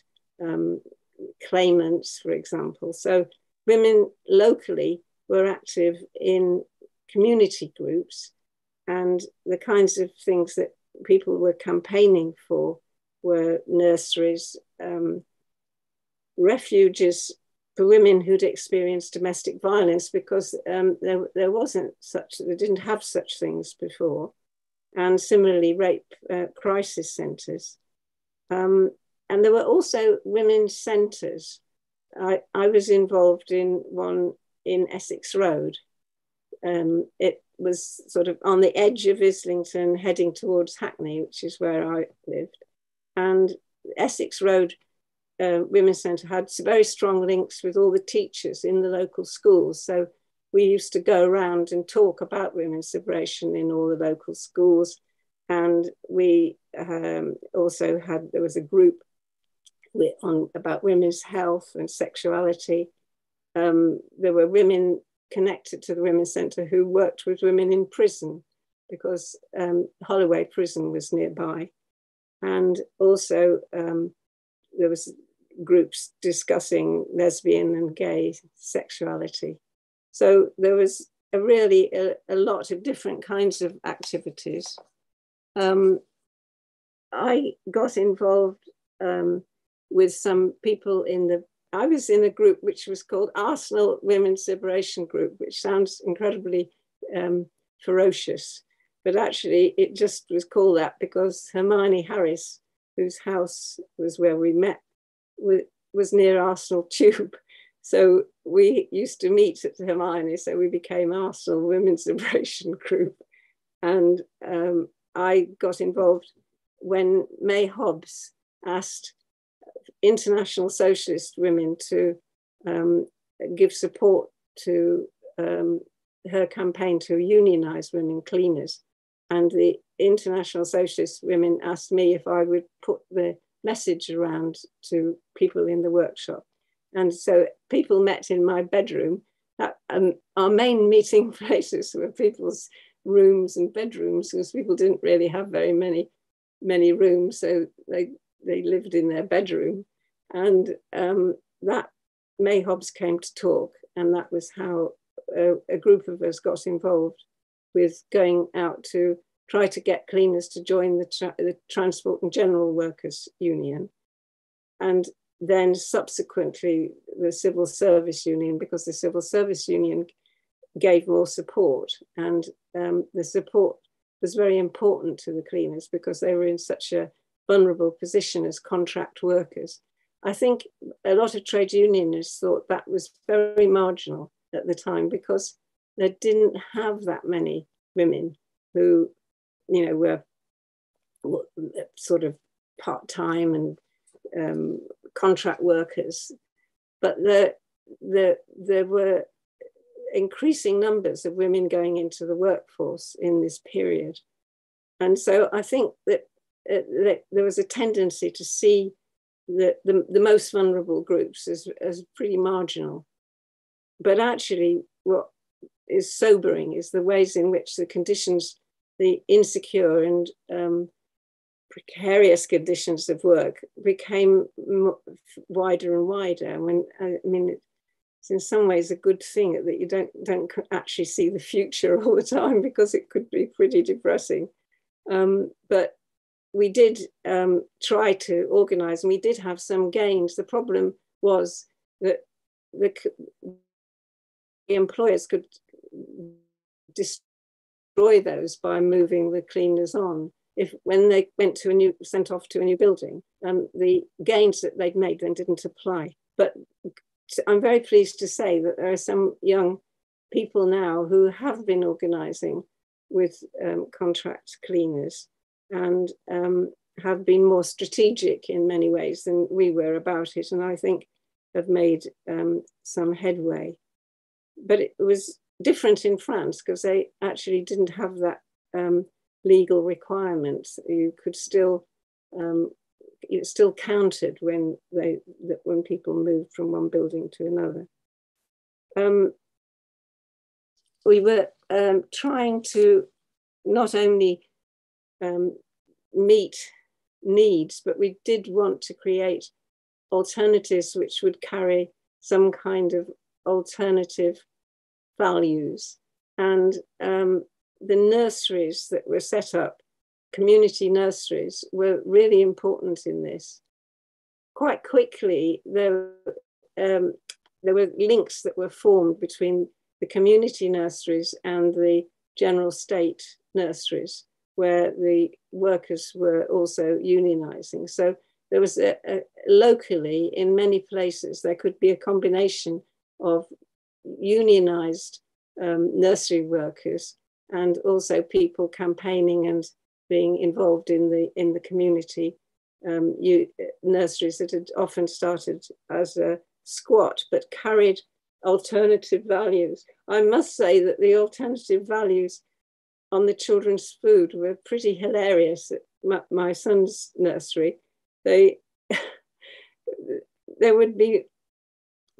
C: claimants, for example. So women locally were active in community groups and the kinds of things that people were campaigning for were nurseries, um, refuges for women who'd experienced domestic violence because um, there, there wasn't such, they didn't have such things before. And similarly, rape uh, crisis centres. Um, and there were also women's centres. I, I was involved in one in Essex Road. Um, it was sort of on the edge of Islington, heading towards Hackney, which is where I lived. And Essex Road uh, Women's Centre had very strong links with all the teachers in the local schools. So we used to go around and talk about women's liberation in all the local schools. And we um, also had, there was a group on about women's health and sexuality. Um, there were women connected to the Women's Centre who worked with women in prison because um, Holloway Prison was nearby. And also um, there was groups discussing lesbian and gay sexuality. So there was a really a, a lot of different kinds of activities. Um, I got involved um, with some people in the, I was in a group which was called Arsenal Women's Liberation Group, which sounds incredibly um, ferocious, but actually it just was called that because Hermione Harris, whose house was where we met, was near Arsenal Tube. So we used to meet at Hermione, so we became Arsenal Women's Liberation Group. And um, I got involved when May Hobbs asked international socialist women to um, give support to um, her campaign to unionize women cleaners. And the international socialist women asked me if I would put the message around to people in the workshop. And so people met in my bedroom. Um, our main meeting places were people's rooms and bedrooms because people didn't really have very many many rooms, so they they lived in their bedroom, and um, that May Hobbs came to talk, and that was how a, a group of us got involved with going out to try to get cleaners to join the, tra the Transport and General Workers Union. And then subsequently the Civil Service Union, because the Civil Service Union gave more support. And um, the support was very important to the cleaners because they were in such a vulnerable position as contract workers. I think a lot of trade unionists thought that was very marginal at the time because they didn't have that many women who you know, were sort of part time and um, contract workers, but the, the, there were increasing numbers of women going into the workforce in this period. And so I think that, uh, that there was a tendency to see the, the, the most vulnerable groups as, as pretty marginal. But actually, what is sobering is the ways in which the conditions the insecure and um, precarious conditions of work became wider and wider. When I mean, it's in some ways a good thing that you don't don't actually see the future all the time because it could be pretty depressing. Um, but we did um, try to organize, and we did have some gains. The problem was that the, the employers could destroy those by moving the cleaners on. If when they went to a new, sent off to a new building, um, the gains that they'd made then didn't apply. But I'm very pleased to say that there are some young people now who have been organising with um, contract cleaners and um, have been more strategic in many ways than we were about it, and I think have made um, some headway. But it was different in France because they actually didn't have that um, legal requirement. You could still um, it still counted when they when people moved from one building to another. Um, we were um, trying to not only um, meet needs, but we did want to create alternatives which would carry some kind of alternative values. And um, the nurseries that were set up, community nurseries, were really important in this. Quite quickly, there, um, there were links that were formed between the community nurseries and the general state nurseries, where the workers were also unionizing. So there was a, a, locally in many places, there could be a combination of unionized um, nursery workers and also people campaigning and being involved in the in the community um, you, nurseries that had often started as a squat but carried alternative values. I must say that the alternative values on the children's food were pretty hilarious at my, my son's nursery. They there would be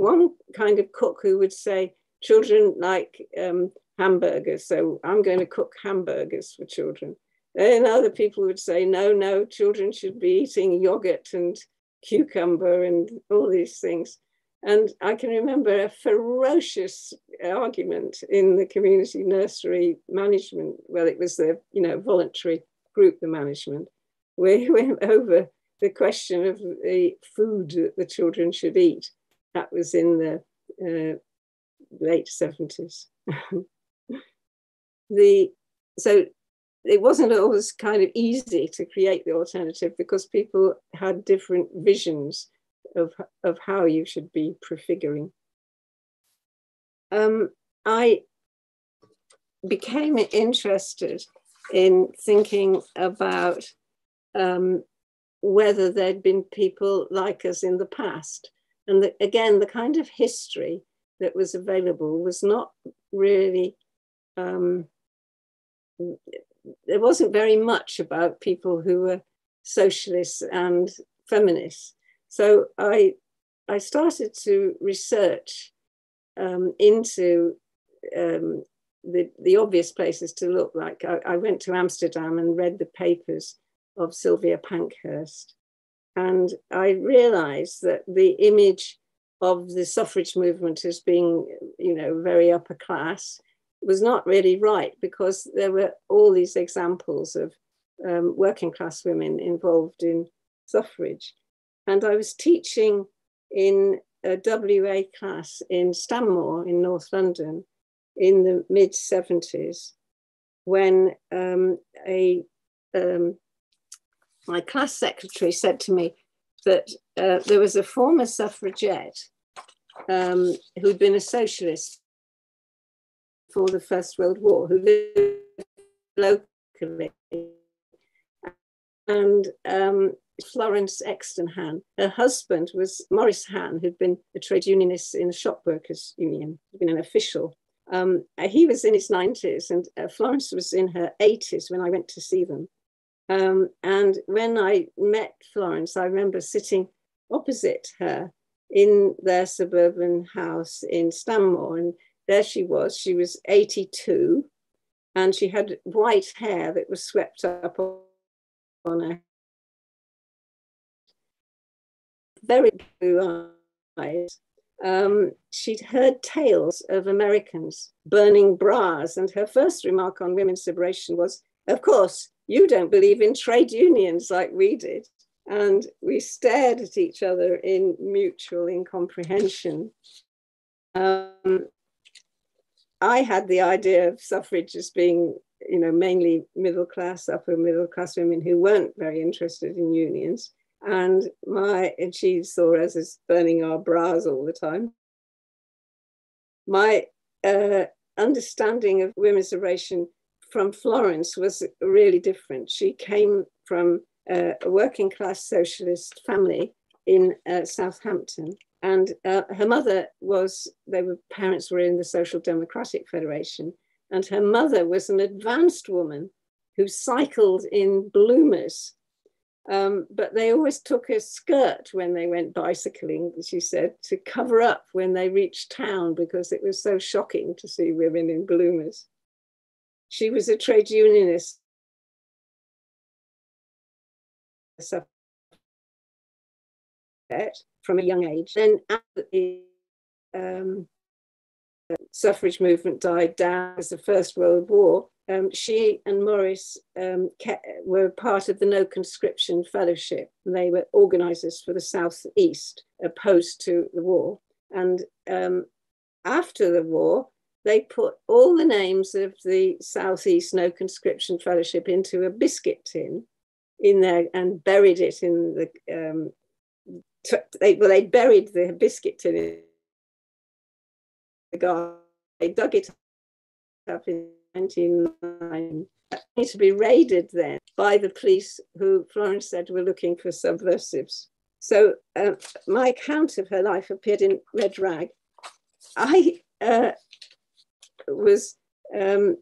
C: one kind of cook who would say, children like um, hamburgers, so I'm going to cook hamburgers for children. And other people would say, no, no, children should be eating yogurt and cucumber and all these things. And I can remember a ferocious argument in the community nursery management. Well, it was the you know voluntary group, the management, where we went over the question of the food that the children should eat. That was in the uh, late 70s. the so it wasn't always kind of easy to create the alternative because people had different visions of, of how you should be prefiguring. Um, I became interested in thinking about um, whether there'd been people like us in the past. And the, again, the kind of history that was available was not really, um, there wasn't very much about people who were socialists and feminists. So I, I started to research um, into um, the, the obvious places to look. Like I, I, went to Amsterdam and read the papers of Sylvia Pankhurst. And I realized that the image of the suffrage movement as being, you know, very upper class was not really right because there were all these examples of um, working class women involved in suffrage. And I was teaching in a WEA class in Stanmore in North London in the mid 70s when um, a um, my class secretary said to me that uh, there was a former suffragette um, who'd been a socialist for the First World War who lived locally. And um, Florence Exton Hann. Her husband was Maurice Hann, who'd been a trade unionist in the shop workers union, been an official. Um, he was in his 90s and uh, Florence was in her 80s when I went to see them. Um, and when I met Florence, I remember sitting opposite her in their suburban house in Stanmore. And there she was. She was 82 and she had white hair that was swept up on her very blue eyes. Um, she'd heard tales of Americans burning bras, and her first remark on women's liberation was, Of course, you don't believe in trade unions like we did. And we stared at each other in mutual incomprehension. Um, I had the idea of suffrage as being, you know, mainly middle class, upper middle class women who weren't very interested in unions and my and she saw us as burning our bras all the time. My uh, understanding of women's liberation from Florence was really different. She came from a working class socialist family in uh, Southampton, and uh, her mother was. They were parents were in the Social Democratic Federation, and her mother was an advanced woman who cycled in bloomers um, but they always took a skirt when they went bicycling, she said, to cover up when they reached town because it was so shocking to see women in bloomers. She was a trade unionist. from a young age. Then after the um, suffrage movement died down as the First World War, um, she and Maurice um, kept, were part of the No Conscription Fellowship. They were organisers for the South East, opposed to the war. And um, after the war, they put all the names of the Southeast No Conscription Fellowship into a biscuit tin in there and buried it in the. Um, they, well, they buried the biscuit tin in the garden. They dug it up in 1999 to be raided then by the police who Florence said were looking for subversives. So uh, my account of her life appeared in Red Rag. I uh, was um,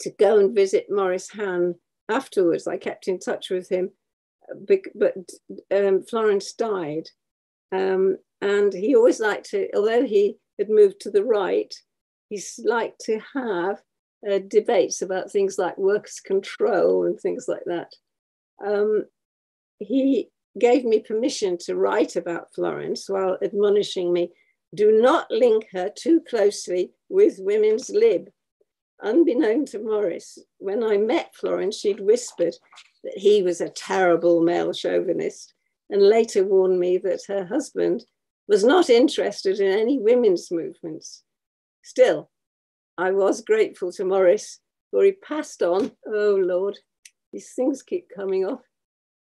C: to go and visit Maurice Hann afterwards. I kept in touch with him, but um, Florence died. Um, and he always liked to, although he had moved to the right, he liked to have uh, debates about things like workers' control and things like that. Um, he gave me permission to write about Florence while admonishing me do not link her too closely with women's lib. Unbeknown to Maurice, when I met Florence, she'd whispered that he was a terrible male chauvinist and later warned me that her husband was not interested in any women's movements. Still, I was grateful to Maurice, for he passed on, oh Lord, these things keep coming off.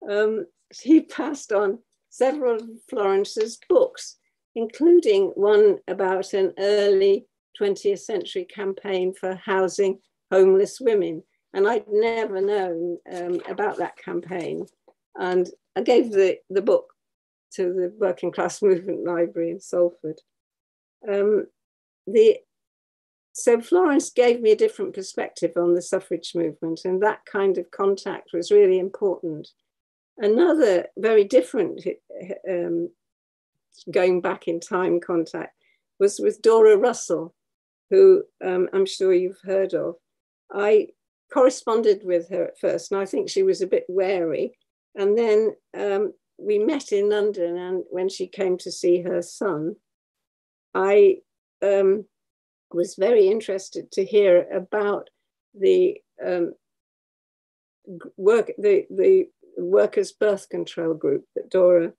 C: Um, he passed on several of Florence's books, including one about an early 20th century campaign for housing homeless women. And I'd never known um, about that campaign. And I gave the, the book to the Working Class Movement Library in Salford. Um, the so Florence gave me a different perspective on the suffrage movement, and that kind of contact was really important. Another very different, um, going back in time contact, was with Dora Russell, who um, I'm sure you've heard of. I corresponded with her at first, and I think she was a bit wary. And then um, we met in London, and when she came to see her son, I um, was very interested to hear about the um, work, the, the workers' birth control group that Dora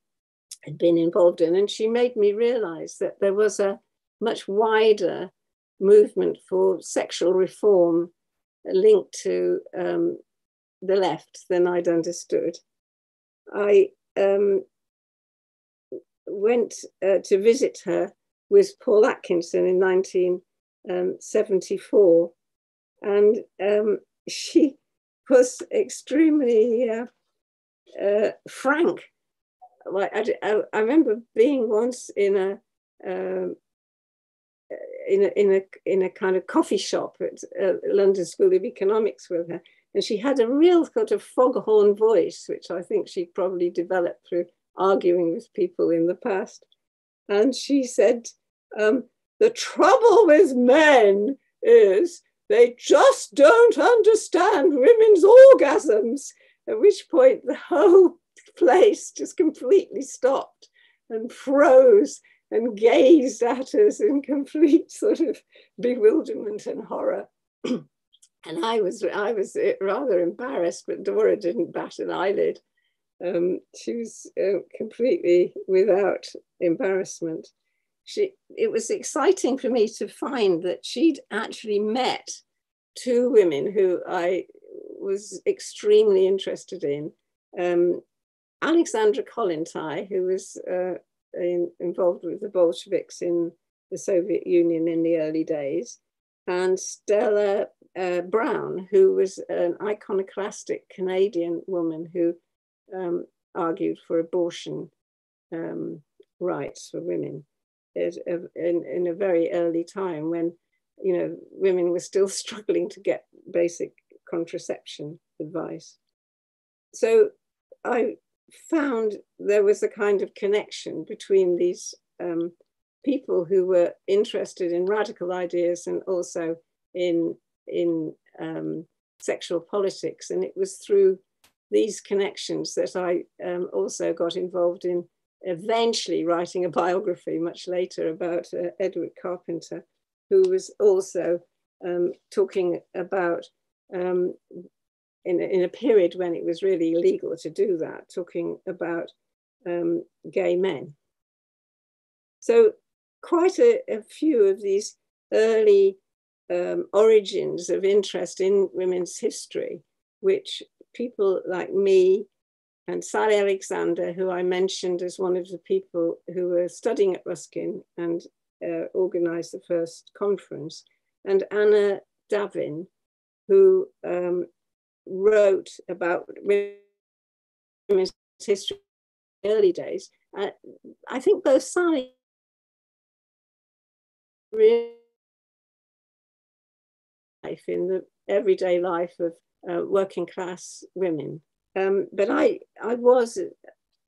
C: had been involved in. And she made me realize that there was a much wider movement for sexual reform linked to um, the left than I'd understood. I um, went uh, to visit her with Paul Atkinson in 19 um, 74. And um, she was extremely uh, uh, frank. Like I, I, I, remember being once in a, um, in a in a in a kind of coffee shop at uh, London School of Economics with her, and she had a real sort of foghorn voice, which I think she probably developed through arguing with people in the past. And she said, um, the trouble with men is they just don't understand women's orgasms, at which point the whole place just completely stopped and froze and gazed at us in complete sort of bewilderment and horror. and I was, I was rather embarrassed, but Dora didn't bat an eyelid. Um, she was uh, completely without embarrassment she it was exciting for me to find that she'd actually met two women who I was extremely interested in. Um, Alexandra Kollontai, who was uh, in, involved with the Bolsheviks in the Soviet Union in the early days, and Stella uh, Browne, who was an iconoclastic Canadian woman who um, argued for abortion um, rights for women in, in a very early time when you know women were still struggling to get basic contraception advice. So I found there was a kind of connection between these um, people who were interested in radical ideas and also in in um, sexual politics, and it was through these connections that I um, also got involved in eventually writing a biography much later about uh, Edward Carpenter, who was also um, talking about um, in, in a period when it was really illegal to do that, talking about um, gay men. So quite a, a few of these early um, origins of interest in women's history, which people like me and Sally Alexander, who I mentioned as one of the people who were studying at Ruskin and uh, organized the first conference, and Anna Davin, who um, wrote about women's history in the early days. Uh, I think both sides really life in the everyday life of uh, working class women. Um, but I, I was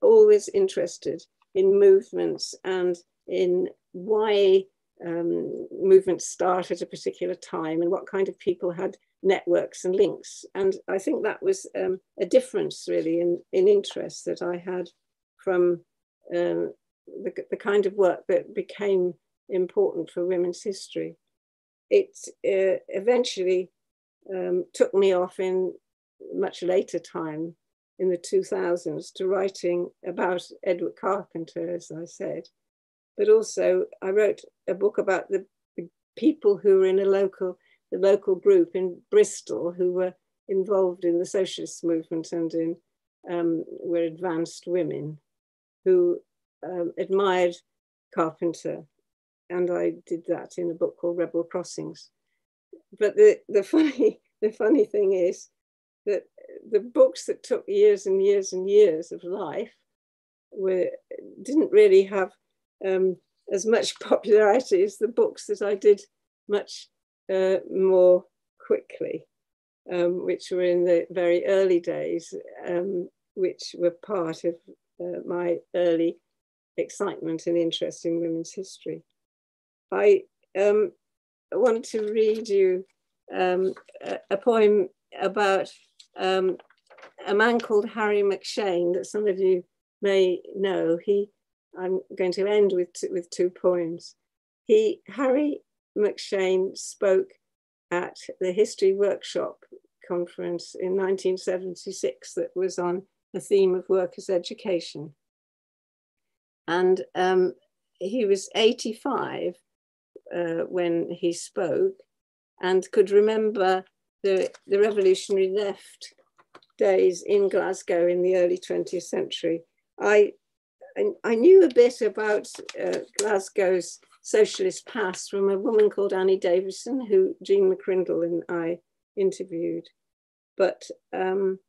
C: always interested in movements and in why um, movements start at a particular time and what kind of people had networks and links. And I think that was um, a difference really in, in interest that I had from um, the, the kind of work that became important for women's history. It uh, eventually um, took me off in much later time in the 2000s to writing about Edward Carpenter, as I said. But also, I wrote a book about the, the people who were in a local, the local group in Bristol who were involved in the socialist movement and in um, were advanced women who um, admired Carpenter. And I did that in a book called Rebel Crossings. But the, the funny the funny thing is that the books that took years and years and years of life were didn't really have um, as much popularity as the books that I did much uh, more quickly, um, which were in the very early days, um, which were part of uh, my early excitement and interest in women's history. I um, want to read you um, a, a, poem about um, a man called Harry McShane that some of you may know. He, I'm going to end with, with two poems. He, Harry McShane spoke at the History Workshop conference in 1976 that was on the theme of workers' education. And um, he was 85 uh, when he spoke and could remember the, the revolutionary left days in Glasgow in the early 20th century. I, I, knew a bit about uh, Glasgow's socialist past from a woman called Annie Davison, who Jean McCrindle and I interviewed. But um,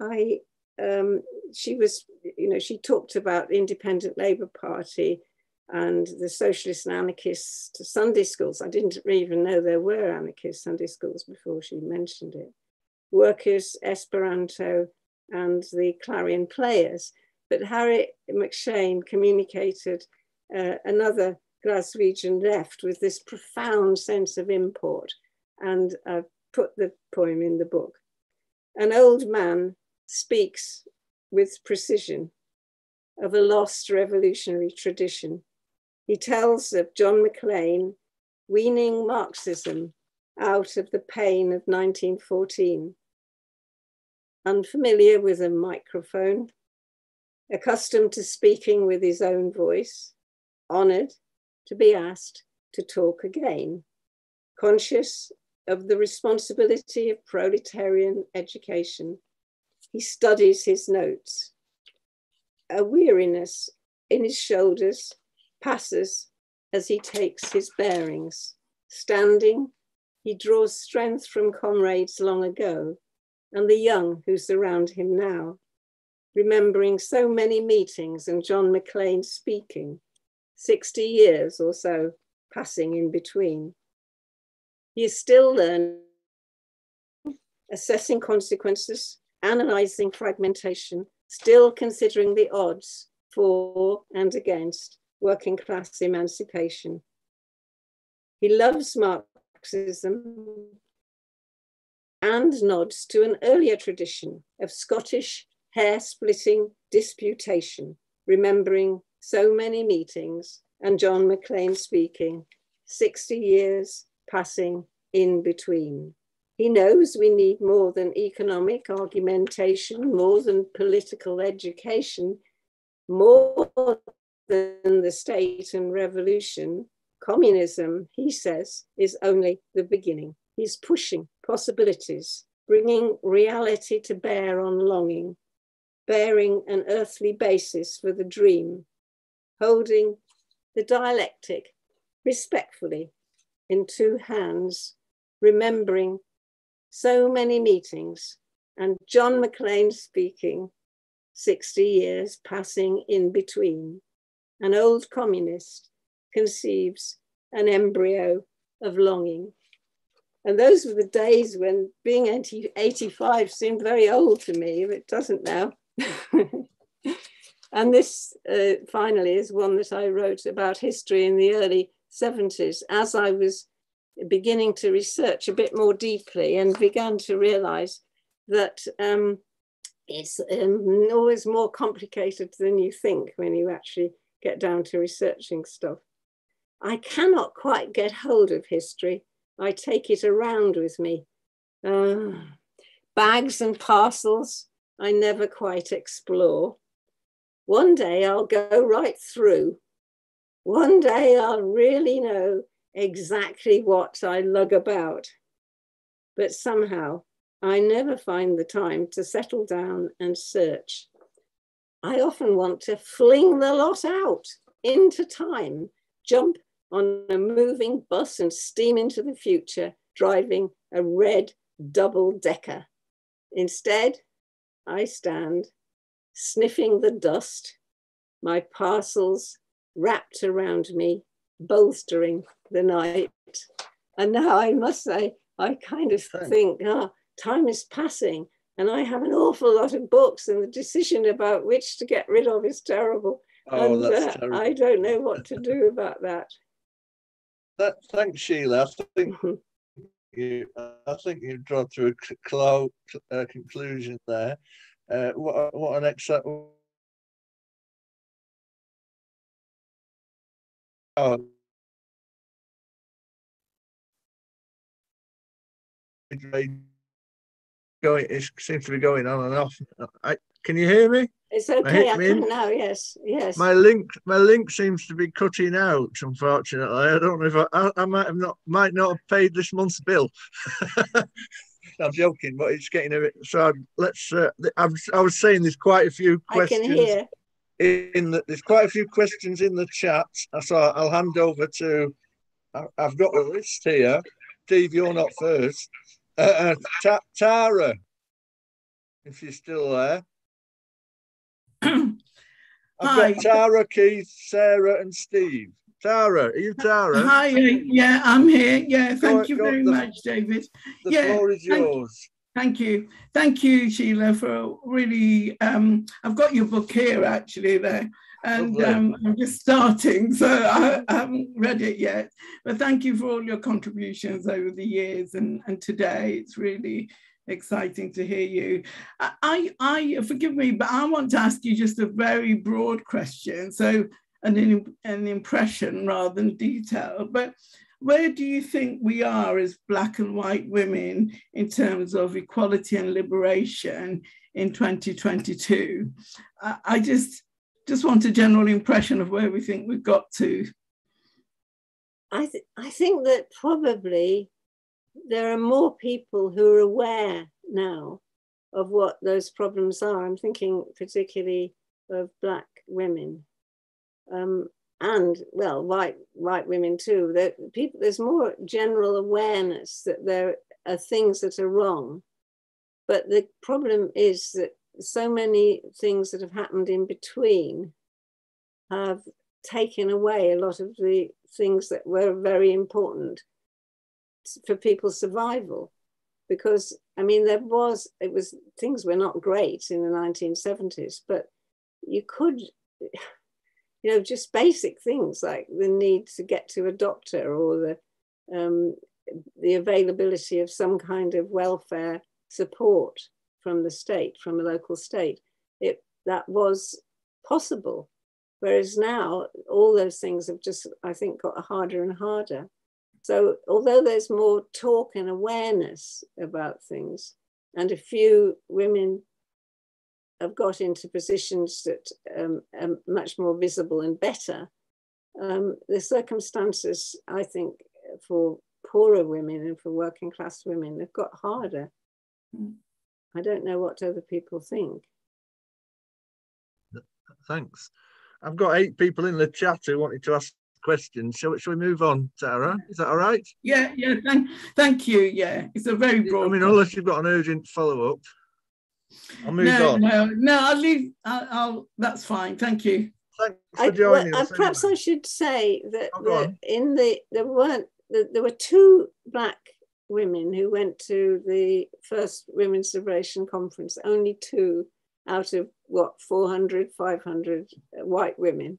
C: I, um, she was, you know, she talked about the Independent Labour Party and the socialist and anarchist Sunday schools. I didn't even know there were anarchist Sunday schools before she mentioned it. Workers, Esperanto, and the Clarion Players. But Harry McShane communicated uh, another Glaswegian left with this profound sense of import. And I've put the poem in the book. An old man speaks with precision of a lost revolutionary tradition he tells of John Maclean weaning Marxism out of the pain of 1914. Unfamiliar with a microphone, accustomed to speaking with his own voice, honored to be asked to talk again, conscious of the responsibility of proletarian education, he studies his notes. A weariness in his shoulders passes as he takes his bearings. Standing, he draws strength from comrades long ago and the young who surround him now, remembering so many meetings and John Maclean speaking, 60 years or so passing in between. He is still learning, assessing consequences, analyzing fragmentation, still considering the odds for and against, working class emancipation. He loves Marxism and nods to an earlier tradition of Scottish hair splitting disputation remembering so many meetings and John Maclean speaking, 60 years passing in between. He knows we need more than economic argumentation, more than political education, more than the state and revolution. Communism, he says, is only the beginning. He's pushing possibilities, bringing reality to bear on longing, bearing an earthly basis for the dream, holding the dialectic respectfully in two hands, remembering so many meetings and John Maclean speaking, 60 years passing in between. An old communist conceives an embryo of longing. And those were the days when being 85 seemed very old to me, if it doesn't now. and this uh, finally is one that I wrote about history in the early 70s as I was beginning to research a bit more deeply and began to realize that um, it's um, always more complicated than you think when you actually get down to researching stuff. I cannot quite get hold of history. I take it around with me. Uh, bags and parcels, I never quite explore. One day I'll go right through. One day I'll really know exactly what I lug about. But somehow I never find the time to settle down and search. I often want to fling the lot out into time, jump on a moving bus and steam into the future, driving a red double decker. Instead, I stand sniffing the dust, my parcels wrapped around me, bolstering the night. And now I must say, I kind of think, ah, time is passing and I have an awful lot of books and the decision about which to get rid of is terrible.
B: Oh,
C: and,
B: that's
C: uh,
B: terrible.
C: I don't know what to do about that.
B: That, thanks, Sheila. I think you, I think you've drawn to a c- clo- uh, conclusion there. Uh, what, what an excellent. Oh. Going, it seems to be going on and off. I, can you hear me?
C: It's okay, I
B: hit me in.
C: can now, yes, yes.
B: My link, my link seems to be cutting out. Unfortunately, I don't know if I, I, I might have not, might not have paid this month's bill. I'm joking, but it's getting a bit. So let's. Uh, I, was, I was saying there's quite a few questions.
C: I can hear.
B: in the, there's quite a few questions in the chat. So I'll hand over to. I- I've got a list here. Steve, you're not first. Uh, uh, Tara, if you're still there. I've
G: Hi.
B: got Tara, Keith, Sarah, and Steve. Tara, are you Tara?
G: Hi, yeah, I'm here. Yeah, thank you very
B: the-
G: much, David.
B: The
G: yeah,
B: floor is yours.
G: Thank you. Thank you, Sheila, for really, um, I've got your book here actually there. And um, I'm just starting, so I, I haven't read it yet. But thank you for all your contributions over the years and, and today. It's really exciting to hear you. I, I, forgive me, but I want to ask you just a very broad question. So an, an impression rather than detail. But where do you think we are as black and white women in terms of equality and liberation in 2022? I, I just just want a general impression of where we think we've got to.
C: I, th- I think that probably there are more people who are aware now of what those problems are. I'm thinking particularly of Black women. Um, and well, white white women too. There, people, there's more general awareness that there are things that are wrong, but the problem is that so many things that have happened in between have taken away a lot of the things that were very important for people's survival because i mean there was it was things were not great in the 1970s but you could you know just basic things like the need to get to a doctor or the um, the availability of some kind of welfare support from the state from a local state it that was possible. Whereas now, all those things have just, I think, got harder and harder. So, although there's more talk and awareness about things, and a few women have got into positions that um, are much more visible and better, um, the circumstances, I think, for poorer women and for working class women have got harder. Mm. I don't know what other people think.
B: Thanks. I've got eight people in the chat who wanted to ask questions. Shall, shall we move on, Tara? Is that all right?
G: Yeah, yeah. Thank, thank you. Yeah, it's a very broad.
B: I mean, unless you've got an urgent follow up, I'll move
G: no,
B: on.
G: No, no, I'll leave. I'll, I'll that's fine. Thank you.
B: Thanks for joining
C: well,
B: us.
C: Perhaps
B: anyway.
C: I should say that,
B: Oh,
C: that in the there weren't there were two black women who went to the first Women's Liberation Conference. Only two out of what 400, 500 white women,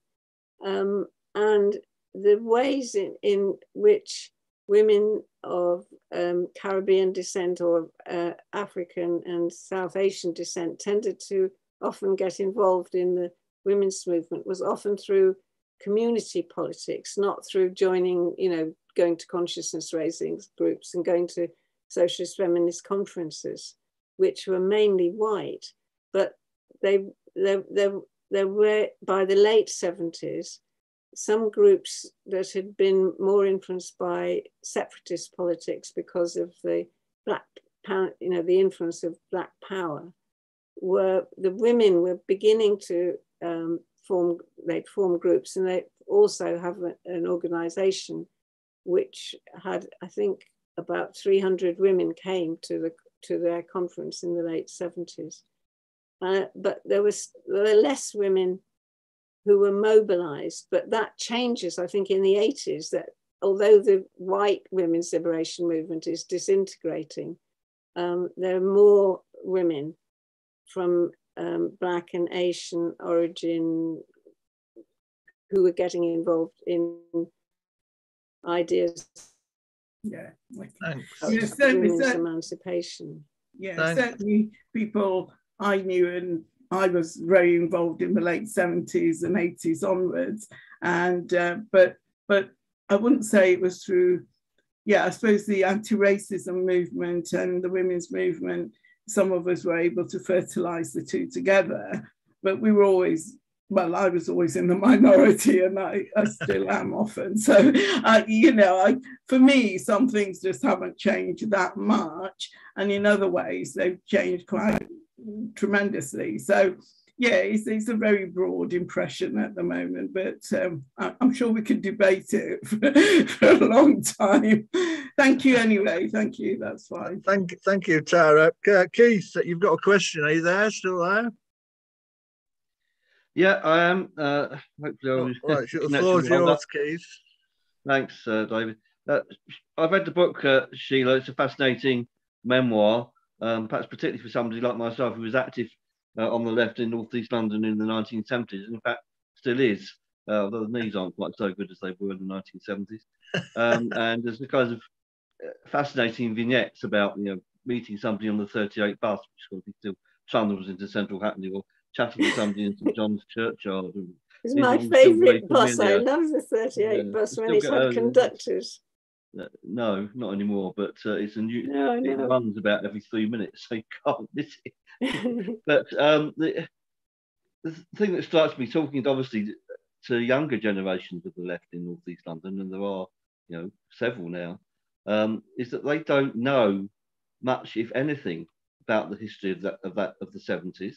C: um, and the ways in, in which women of um, Caribbean descent or uh, African and South Asian descent tended to often get involved in the women's movement was often through community politics, not through joining, you know, going to consciousness raising groups and going to socialist feminist conferences, which were mainly white. But they, there, there, there were, by the late 70s, some groups that had been more influenced by separatist politics because of the black you know, the influence of black power, were the women were beginning to um, form, they'd form groups and they also have an organization which had, I think, about 300 women came to the to their conference in the late 70s. Uh, but there was there were less women who were mobilized, but that changes, I think, in the 80s. That although the white women's liberation movement is disintegrating, um, there are more women from um, Black and Asian origin who were getting involved in ideas
G: Yeah. Like, Yeah, certainly,
C: women's emancipation.
G: yeah,
B: Thanks.
G: certainly people I knew and I was very involved in the late 70s and 80s onwards. And uh, but but I wouldn't say it was through, yeah, I suppose the anti-racism movement and the women's movement, some of us were able to fertilize the two together, but we were always well, I was always in the minority and I, I still am often. So, uh, you know, I, for me, some things just haven't changed that much. And in other ways, they've changed quite tremendously. So, yeah, it's, it's a very broad impression at the moment, but um, I, am sure we could debate it for, for, a long time. Thank you anyway. Thank you. That's fine.
B: Thank, thank you, Tara. Uh, Keith, you've got a question. Are you there? Still there?
H: Yeah, I am. Uh, hopefully, I'll
B: oh, right, the floor's yours, Keith.
H: Thanks, uh, David. Uh, I've read the book, uh, Sheila. It's a fascinating memoir, um, perhaps particularly for somebody like myself who was active uh, on the left in northeast London in the 1970s, and in fact still is, uh, although the knees aren't quite so good as they were in the 1970s. Um, and there's a kind of uh, fascinating vignettes about you know meeting somebody on the 38 bus, which is still trundles into central Hackney, or chatting with somebody in St John's Churchyard.
C: It's my favourite bus. I love the 38 yeah, bus when it had conductors.
H: No, not anymore. But uh, it's a new.
C: No,
H: it runs about every three minutes, so you can't miss it. but um, the, the thing that strikes me, talking obviously to younger generations of the left in North East London, and there are, you know, several now, um, is that they don't know much, if anything, about the history of that of that of the 70s.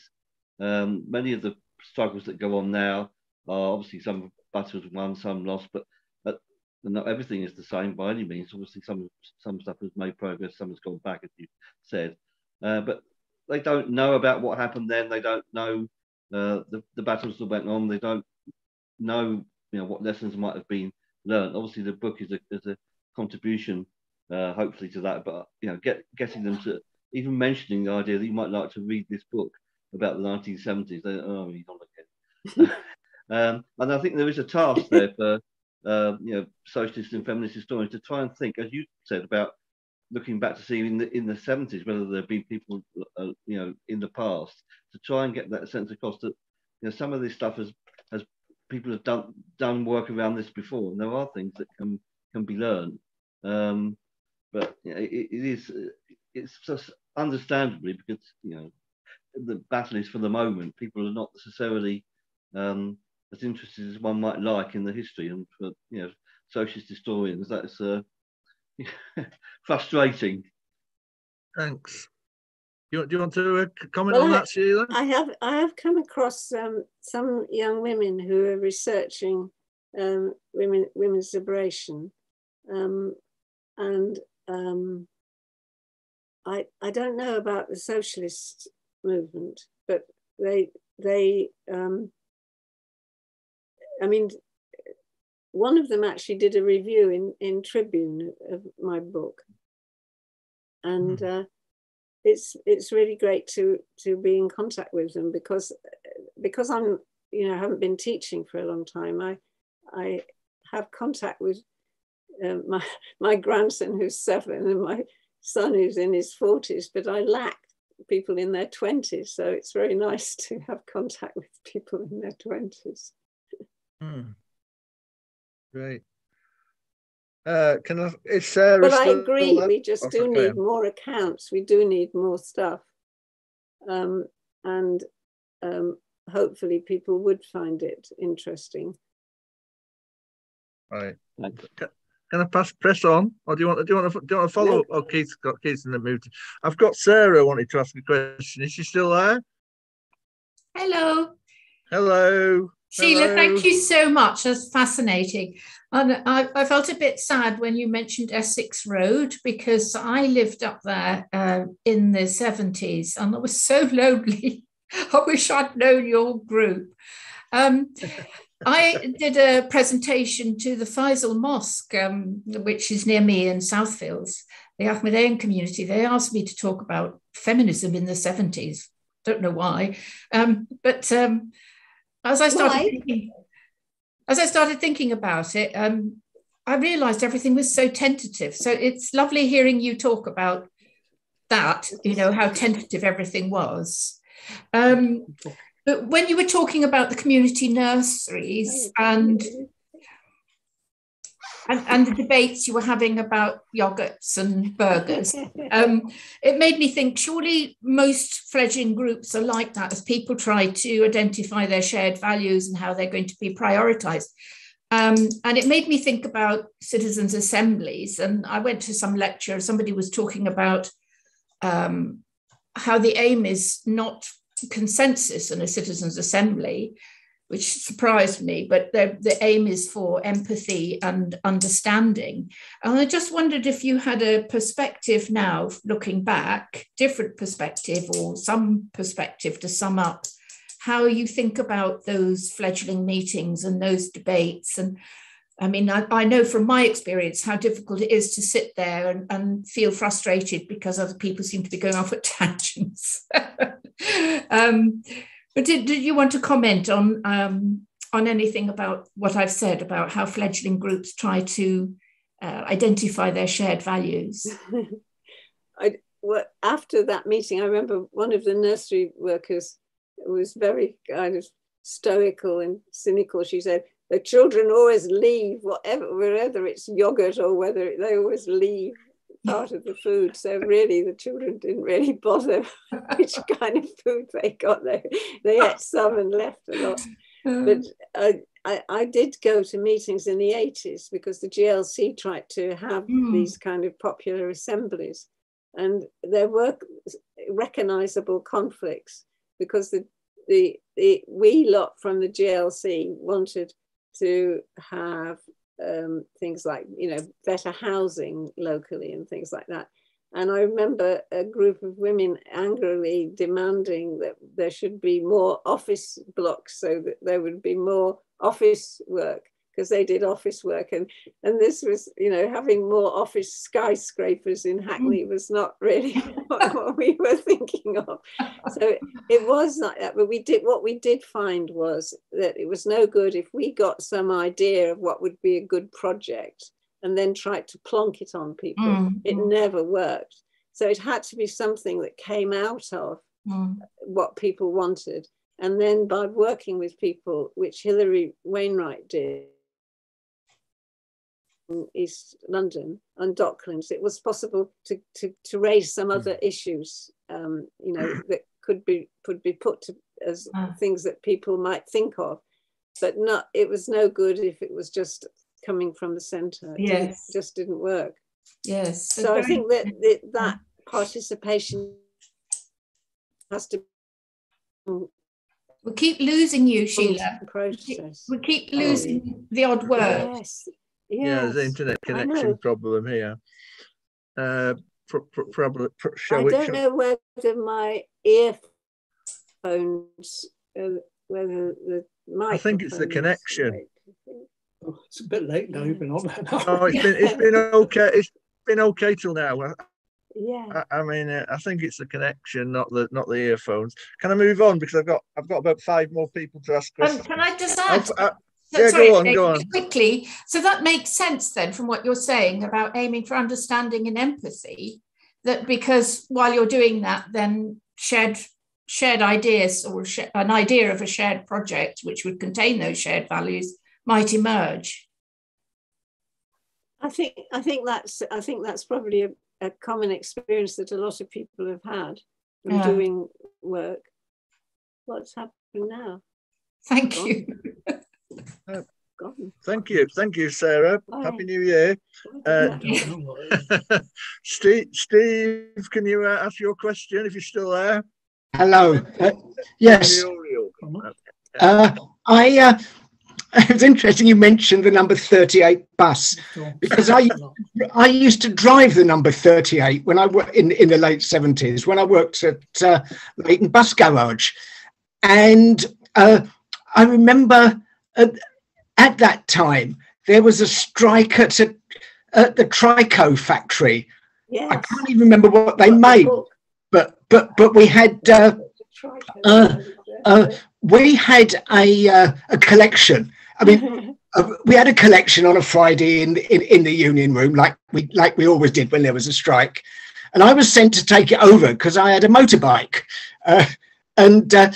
H: Um, many of the struggles that go on now are obviously some battles won, some lost, but, but not everything is the same by any means. Obviously, some some stuff has made progress, some has gone back, as you said. Uh, but they don't know about what happened then. They don't know uh, the, the battles that went on. They don't know you know what lessons might have been learned. Obviously, the book is a, is a contribution, uh, hopefully, to that. But you know, get getting them to even mentioning the idea that you might like to read this book about the 1970s. They, oh, he's on again. um, and I think there is a task there for uh, you know socialist and feminist historians to try and think, as you said, about looking back to see in the in the 70s whether there have been people uh, you know in the past to try and get that sense across that you know, some of this stuff has has people have done done work around this before, and there are things that can can be learned. Um, but you know, it, it is it's just understandably because you know the battle is for the moment. People are not necessarily um, as interested as one might like in the history, and for you know socialist historians, that's uh, frustrating.
B: Thanks. Do you, do you want to uh, comment
C: Well,
B: on that, Sheila?
C: I have I have come across um, some young women who are researching um, women women's liberation, um, and um, I I don't know about the socialist movement, but they they um, I mean one of them actually did a review in in Tribune of my book, and uh, it's it's really great to to be in contact with them because because I'm you know haven't been teaching for a long time. I I have contact with uh, my my grandson who's seven and my son who's in his forties, but I lack people in their twenties. So it's very nice to have contact with people in their twenties.
B: Hmm. Great. Uh, can I? Is Sarah?
C: But I agree,
B: there?
C: we just
B: Oh,
C: do
B: okay.
C: need more accounts. We do need more stuff. Um, and um, hopefully people would find it interesting.
B: Right. Can, can I pass press on, or do you want to do you want to do you want to follow?
C: No.
B: up? Oh, Keith's got Keith's in the mood. I've got Sarah wanted to ask a question. Is she still there?
I: Hello,
B: Hello.
I: Sheila.
B: Hello.
I: Thank you so much. That's fascinating. And I, I felt a bit sad when you mentioned Essex Road because I lived up there uh, in the 70s and it was so lonely. I wish I'd known your group. Um, I did a presentation to the Fazl Mosque, um, which is near me in Southfields, the Ahmadiyyan community. They asked me to talk about feminism in the 70s. Don't know why. Um, but um, as I started
C: Why?
I: thinking, as I started thinking about it, um, I realised everything was so tentative. So it's lovely hearing you talk about that. You know how tentative everything was. Um, but when you were talking about the community nurseries and and, and the debates you were having about yogurts and burgers, um, it made me think surely most fledgling groups are like that as people try to identify their shared values and how they're going to be prioritized. Um, and it made me think about citizens' assemblies. And I went to some lecture, somebody was talking about um, how the aim is not consensus in a citizens' assembly, which surprised me, but the, the aim is for empathy and understanding. And I just wondered if you had a perspective now, looking back, different perspective or some perspective to sum up how you think about those fledgling meetings and those debates. And I mean, I, I know from my experience how difficult it is to sit there and, and feel frustrated because other people seem to be going off at tangents. um, but did, did you want to comment on um, on anything about what I've said about how fledgling groups try to uh, identify their shared values?
C: I, well, after that meeting, I remember one of the nursery workers was very kind of stoical and cynical. She said, the children always leave whatever, whether it's yogurt or whether they always leave part of the food. So really the children didn't really bother which kind of food they got. They, they ate some and left a lot. But I, I, I did go to meetings in the 80s because the GLC tried to have
I: Mm.
C: these kind of popular assemblies. And there were recognizable conflicts because the, the, the we lot from the GLC wanted to have um, things like, you know, better housing locally and things like that. And I remember a group of women angrily demanding that there should be more office blocks so that there would be more office work because they did office work and and this was you know having more office skyscrapers in hackney was not really what, what we were thinking of. So it was like that but we did what we did find was that it was no good if we got some idea of what would be a good project and then tried to plonk it on people.
I: Mm,
C: it
I: mm,
C: never worked. So it had to be something that came out of
I: mm.
C: what people wanted. And then by working with people, which Hilary Wainwright did in East London and Docklands, it was possible to, to, to raise some other issues, um, you know, that could be could be put to as
I: Ah.
C: things that people might think of, but not. It was no good if it was just coming from the centre. It
I: Yes.
C: just didn't work.
I: Yes.
C: So I think that that, that participation has to
I: we keep losing you, Sheila.
C: process.
I: We keep losing the odd word.
C: Yes.
B: Yeah, there's an internet connection problem here. Uh, pro- pro- probably, pro- shall
C: I
B: we?
C: don't
B: shall-
C: know whether my earphones, uh, whether the
B: I think it's the connection.
C: right.
A: Oh, it's a bit late now. You've been on there now.
B: Oh, it's been it's been okay. It's been okay till now. I,
C: Yeah.
B: I, I mean, uh, I think it's the connection, not the not the earphones. Can I move on because I've got I've got about five more people to ask
I: Um, can I just
B: I'll-
I: add?
B: I-
I: So-
B: yeah,
I: sorry,
B: go on, go on.
I: Quickly, so that makes sense then from what you're saying about aiming for understanding and empathy. That because while you're doing that, then shared shared ideas or sh- an idea of a shared project which would contain those shared values might emerge.
C: I think I think that's I think that's probably a, a common experience that a lot of people have had from
I: Yeah.
C: doing work. What's happening now?
I: Thank you.
C: Gone.
B: Thank you, thank you, Sarah.
C: Bye.
B: Happy New Year. Uh, Steve, Steve, can you uh, ask your question if you're still there?
D: Hello. Uh, yes. Uh, I. Uh, it's interesting you mentioned the number 38 bus because I I used to drive the number 38 when I worked in, in the late 70s when I worked at uh, Leyton Bus Garage. And uh, I remember at, at that time there was a strike at, a, at the Trico factory. I can't even remember what they
C: the
D: made,
C: book.
D: but but but we had uh, Uh, uh, we had a uh, a collection. I mean, uh, we had a collection on a Friday in, in in the union room, like we like we always did when there was a strike. And I was sent to take it over because I had a motorbike, uh, and uh,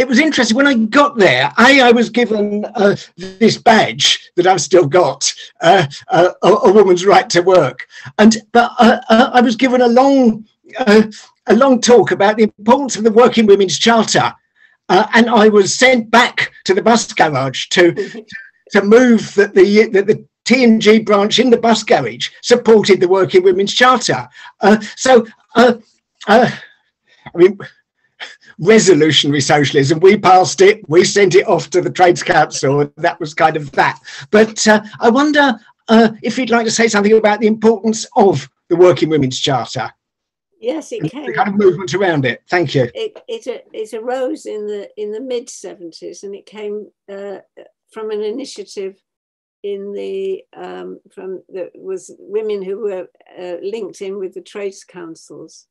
D: it was interesting when I got there. I was given uh, this badge that I've still got, uh, uh, a, a woman's right to work, and but uh, uh, I was given a long. Uh, a long talk about the importance of the Working Women's Charter, and I was sent back to the bus garage to to move that the that the T&G branch in the bus garage supported the Working Women's Charter. So, I mean, resolutionary socialism. We passed it. We sent it off to the Trades Council. That was kind of that. But uh, I wonder uh, if you'd like to say something about the importance of the Working Women's Charter
C: Yes, it came.
D: the kind of movement around it. Thank you.
C: it it it arose in the in the mid 70s and it came uh, from an initiative in the um, from that was women who were uh, linked in with the trades councils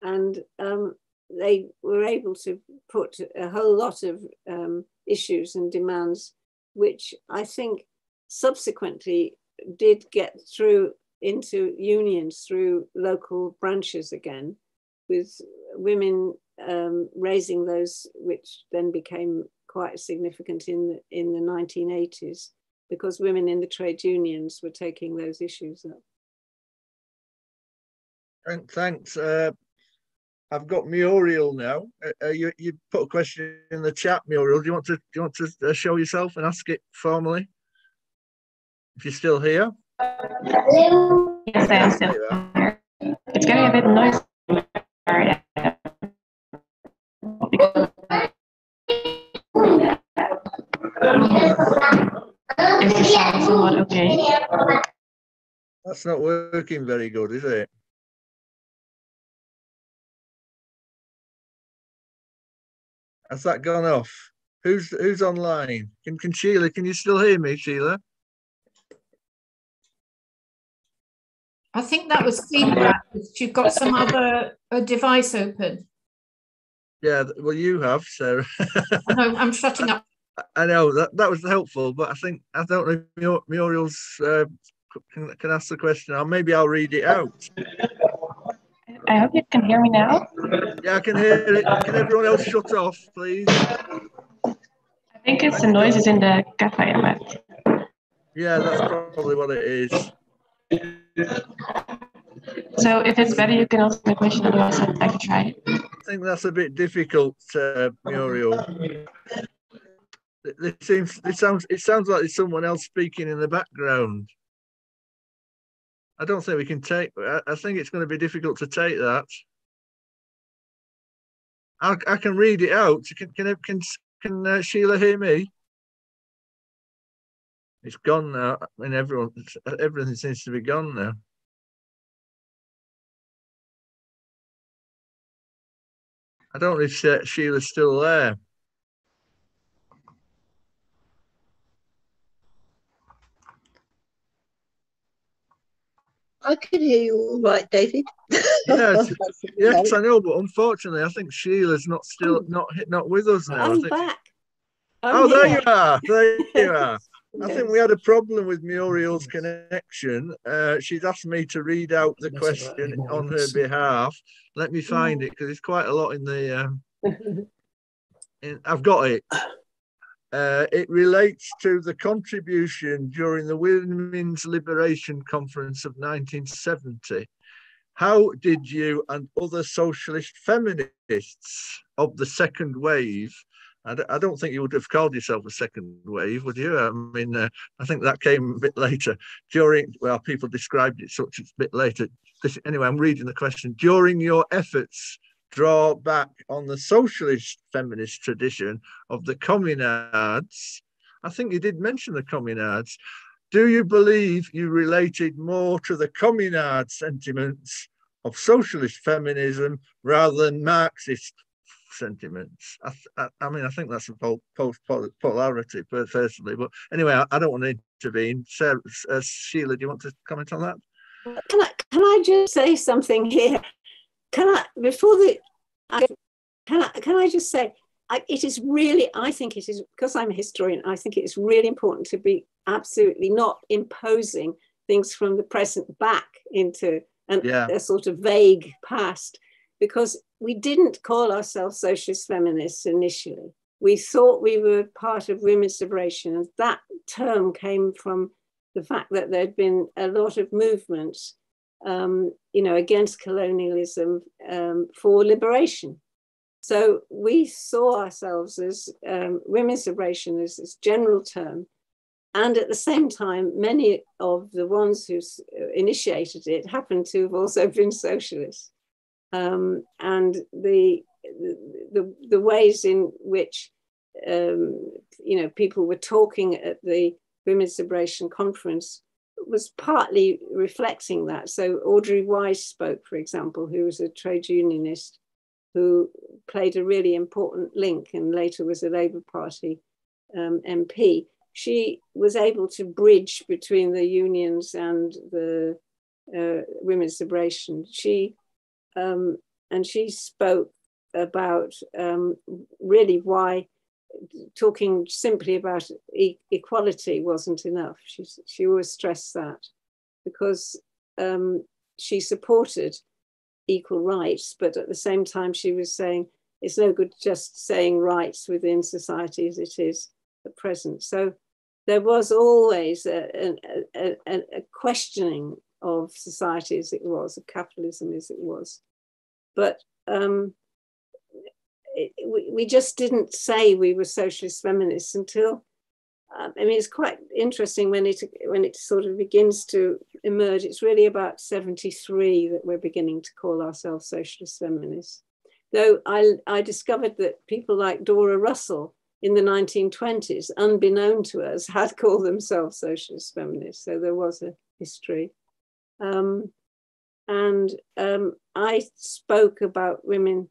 C: and um, they were able to put a whole lot of um, issues and demands which I think subsequently did get through into unions through local branches again with women um, raising those, which then became quite significant in the, in the 1980s, because women in the trade unions were taking those issues up.
B: Thank- Thanks. Uh, I've got Muriel now. Uh, uh, you, you put a question in the chat, Muriel. Do you want to do you want to uh, show yourself and ask it formally? If you're still here.
J: Yes, I am still here. It's getting a bit noisy. Is the sound okay?
B: That's not working very good, is it? Has that gone off? Who's who's online? Can can Sheila? Can you still hear me, Sheila?
I: I think that was feedback. You've got some other uh, device open.
B: Yeah. Well, you have, Sarah.
I: No, I'm shutting up.
B: I know that that was helpful, but I think I don't know if Muriel's uh, can can ask the question, or maybe I'll read it out.
J: I hope you can hear me now.
B: Yeah, I can hear it. Can everyone else shut off, please?
J: I think it's the noises in the cafe I'm at.
B: Yeah, that's probably what it is.
J: So if it's better, you can ask a question, otherwise I I can try.
B: I think that's a bit difficult, uh, Muriel. It, it seems it sounds it sounds like there's someone else speaking in the background. I don't think we can take. I, think it's going to be difficult to take that. I, I can read it out. Can can can, can uh, Sheila hear me? It's gone now. I mean, everyone, everything seems to be gone now. I don't know if She- Sheila's still there.
K: I can hear you all right, David.
B: Yes, yes, I know, but unfortunately, I think Sheila's not still not not with us now. I
C: I'm
B: think-
C: back. I'm
B: Oh, there you are. There you are. I think we had a problem with Muriel's connection. Uh, she's asked me to read out the question on her behalf. Let me find it because it's quite a lot in the. Um, in, I've got it. Uh, it relates to the contribution during the Women's Liberation Conference of 1970. How did you and other socialist feminists of the second wave I don't, don't think you would have called yourself a second wave, would you? I mean, uh, I think that came a bit later. During, well, people described it such a bit later. This, anyway, I'm reading the question. During your efforts, draw back on the socialist feminist tradition of the communards. I think you did mention the communards. Do you believe you related more to the communard sentiments of socialist feminism rather than Marxist sentiments. I, I, mean, I think that's a post polarity per- personally. But anyway, I, I don't want to intervene. Sarah, uh, Sheila, do you want to comment on that?
C: Can I can I just say something here? Can I before the I, can I can I just say I, it is really I think it is because I'm a historian. I think it is really important to be absolutely not imposing things from the present back into an,
B: Yeah.
C: a sort of vague past because we didn't call ourselves socialist feminists initially. We thought we were part of women's liberation, and that term came from the fact that there'd been a lot of movements, um, you know, against colonialism um, for liberation. So we saw ourselves as um, women's liberation as this general term. And at the same time, many of the ones who initiated it happened to have also been socialists. Um, and the, the, the ways in which um, you know people were talking at the Women's Liberation Conference was partly reflecting that. So Audrey Wise spoke, for example, who was a trade unionist who played a really important link and later was a Labour Party um, MP. She was able to bridge between the unions and the uh, women's liberation. She um, and she spoke about um, really why talking simply about e- equality wasn't enough. She, she always stressed that because um, she supported equal rights, but at the same time, she was saying it's no good just saying rights within society as it is at present. So there was always a, a, a, a questioning of society as it was, of capitalism as it was. But um, we, we just didn't say we were socialist feminists until um, I mean it's quite interesting when it when it sort of begins to emerge. It's really about 73 that we're beginning to call ourselves socialist feminists. Though I, I discovered that people like Dora Russell in the 1920s, unbeknown to us, had called themselves socialist feminists. So there was a history. Um, and um, I spoke about women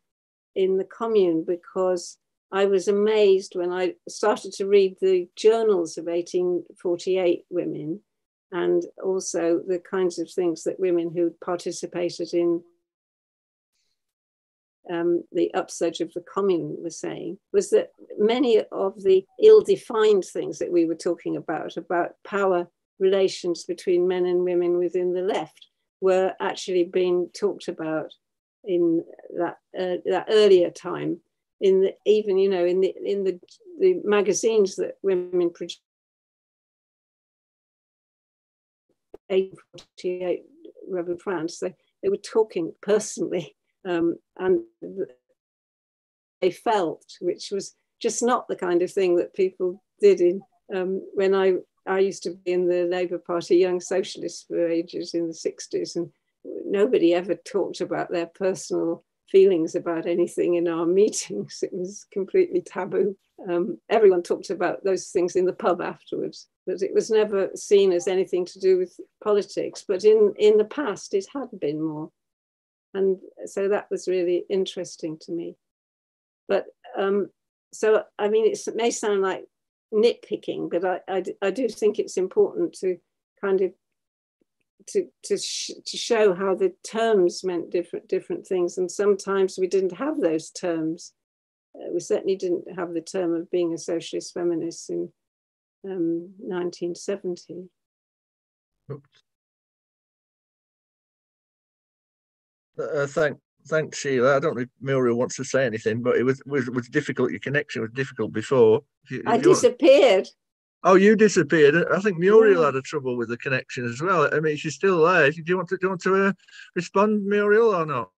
C: in the commune because I was amazed when I started to read the journals of 1848 women and also the kinds of things that women who participated in um, the upsurge of the commune were saying was that many of the ill-defined things that we were talking about, about power relations between men and women within the left, were actually being talked about in that uh, that earlier time. In the, even you know in the in the the magazines that women produced. 1848 Reverend France, they, they were talking personally um, and they felt, which was just not the kind of thing that people did in um, when I I used to be in the Labour Party Young Socialists for ages in the 60s, and nobody ever talked about their personal feelings about anything in our meetings. It was completely taboo. Um, everyone talked about those things in the pub afterwards, but it was never seen as anything to do with politics. But in, in the past, it had been more. And so that was really interesting to me. But um, so, I mean, it may sound like nitpicking, but I, I, I do think it's important to kind of to to sh to show how the terms meant different different things, and sometimes we didn't have those terms. Uh, we certainly didn't have the term of being a socialist feminist in um, 1970.
B: Uh, thank, thanks, Sheila. I don't know if Muriel wants to say anything, but it was was, was difficult. Your connection was difficult before. You,
C: I disappeared.
B: Oh, you disappeared. I think Muriel had a trouble with the connection as well. I mean, she's still there. Do you want to, do you want to uh, respond, Muriel, or not?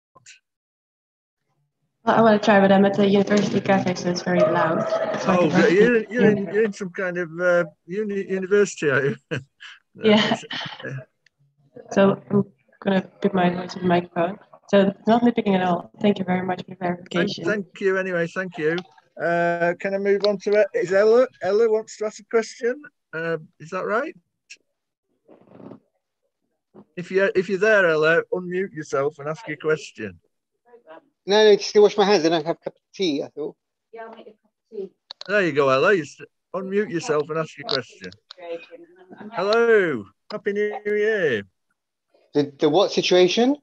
J: Well, I want to try, but I'm at the university cafe, so it's very loud. So
B: Oh, you're, you're, in, you're in some kind of uh, uni- university, are you?
J: Yeah. So I'm gonna put my voice on the microphone. So it's not nitpicking at all. Thank you very much for the
B: Thank, thank you anyway. Thank you. Uh, can I move on to it? Is Ella? Ella wants to ask a question. Uh, is that right? If you if you're there, Ella, unmute yourself and ask your question.
L: No, no, just to wash my hands and I have a cup of tea, I thought.
I: Yeah, I'll make a cup of tea.
B: There you go, Ella. You s- unmute yourself and ask your question. Hello. Happy New Year.
L: The, the what situation?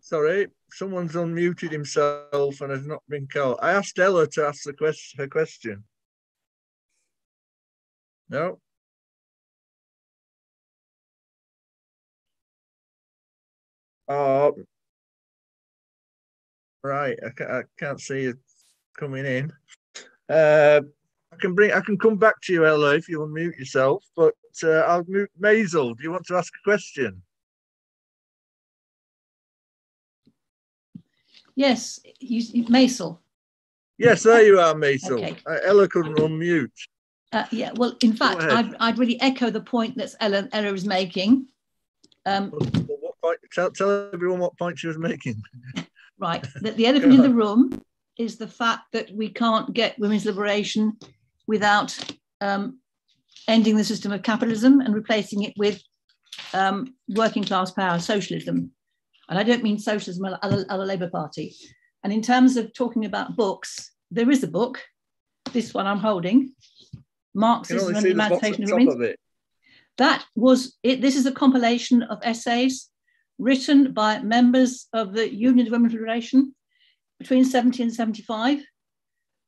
B: Sorry, someone's unmuted himself and has not been called. I asked Ella to ask the question, her question. No. Oh, right. I can't, I can't see it coming in. Uh, I can bring. I can come back to you, Ella, if you unmute yourself. But uh, I'll mute Maisel. Do you want to ask a question?
M: Yes, you, you- Maisel.
B: Yes, there you are, Maisel.
M: Okay.
B: Uh, Ella couldn't unmute.
M: Uh, yeah, well, in fact. I'd, I'd really echo the point that Ella, Ella is making. Um,
B: What point, tell, tell everyone what point she was making.
M: right, that the elephant in the room is the fact that we can't get women's liberation without um, ending the system of capitalism and replacing it with um, working class power socialism. And I don't mean socialism, other, other Labour Party. And in terms of talking about books, there is a book, this one I'm holding, Marxism and the
B: the
M: Emancipation of Women. That was it. This is a compilation of essays written by members of the Union of Women's Liberation between 70 and 75,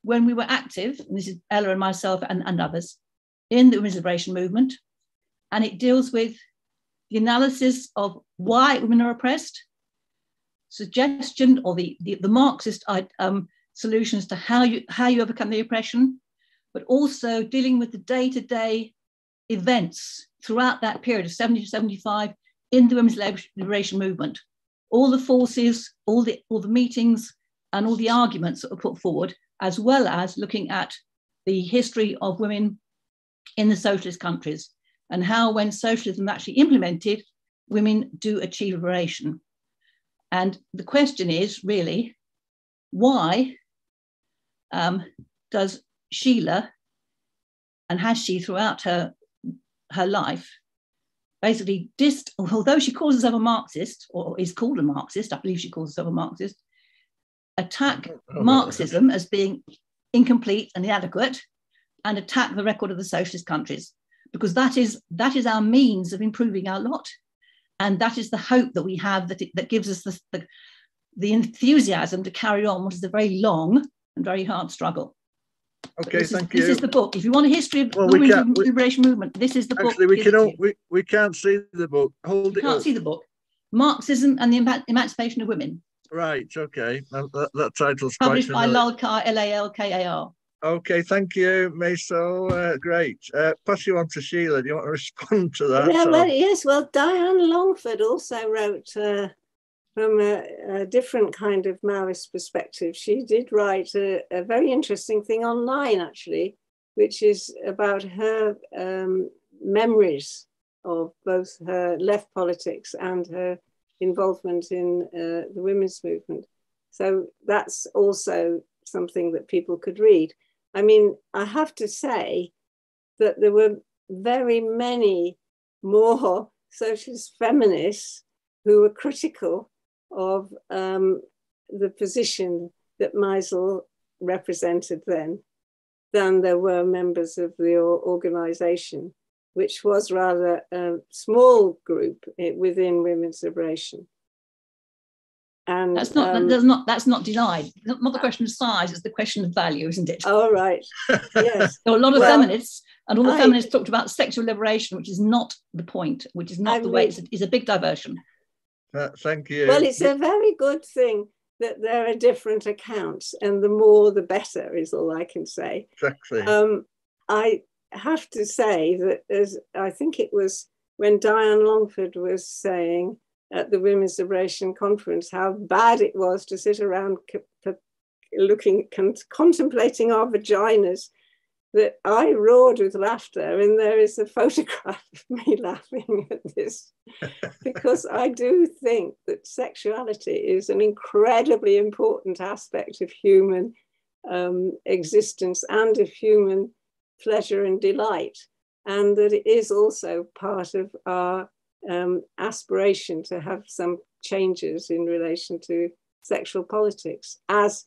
M: when we were active, and this is Ella and myself and, and others, in the women's liberation movement. And it deals with the analysis of why women are oppressed, suggestion or the, the, the Marxist um, solutions to how you, how you overcome the oppression, but also dealing with the day-to-day events throughout that period of 70 to 75 in the women's liberation movement. All the forces, all the, all the meetings, and all the arguments that were put forward, as well as looking at the history of women in the socialist countries and how, when socialism actually implemented, women do achieve liberation. And the question is really, why um, does Sheila, and has she throughout her her life, basically dist, although she calls herself a Marxist or is called a Marxist, I believe she calls herself a Marxist, attack Marxism as being incomplete and inadequate, and attack the record of the socialist countries, because that is that is our means of improving our lot, and that is the hope that we have that it, that gives us the, the the enthusiasm to carry on what is a very long and very hard struggle.
B: Okay,
M: this
B: thank
M: is,
B: you.
M: This is the book. If you want a history of
B: Well,
M: the
B: we
M: women's
B: can't- we-
M: liberation movement, this is the book.
B: Actually, we
M: given
B: can
M: to
B: all, we, we can't see the book. Hold
M: You
B: it
M: can't
B: up.
M: see the book. Marxism and the Eman- Emancipation of Women,
B: Right, okay. That, that, that title's quite
M: published by. Lalkar, L-A-L-K-A-R.
B: Okay, thank you, Maisel. Uh, great. Uh, pass you on to Sheila. Do you want to respond to that?
C: Yeah, well, yes. Well, Diane Langford also wrote uh, from a, a different kind of Maoist perspective. She did write a, a very interesting thing online, actually, which is about her um, memories of both her left politics and her involvement in uh, the women's movement. So that's also something that people could read. I mean, I have to say that there were very many more socialist feminists who were critical of um, the position that Meisel represented then than there were members of the organization, which was rather a small group within women's liberation. And
M: That's not,
C: um,
M: that's not, that's not denied. Not not the question of size, it's the question of value, isn't it?
C: Oh, right. Yes.
M: There were a lot of
C: Well,
M: feminists, and all the
C: I-
M: feminists talked about sexual liberation, which is not the point, which is not
C: I
M: the way, it's a, it's a big diversion.
B: Uh, thank you.
C: Well, it's a very good thing that there are different accounts, and the more the better, is all I can say.
B: Exactly.
C: Um, I have to say that as I think it was when Diane Langford was saying at the Women's Liberation Conference how bad it was to sit around looking, con- contemplating our vaginas, that I roared with laughter, and there is a photograph of me laughing at this because I do think that sexuality is an incredibly important aspect of human um, existence and of human pleasure and delight, and that it is also part of our um, aspiration to have some changes in relation to sexual politics, as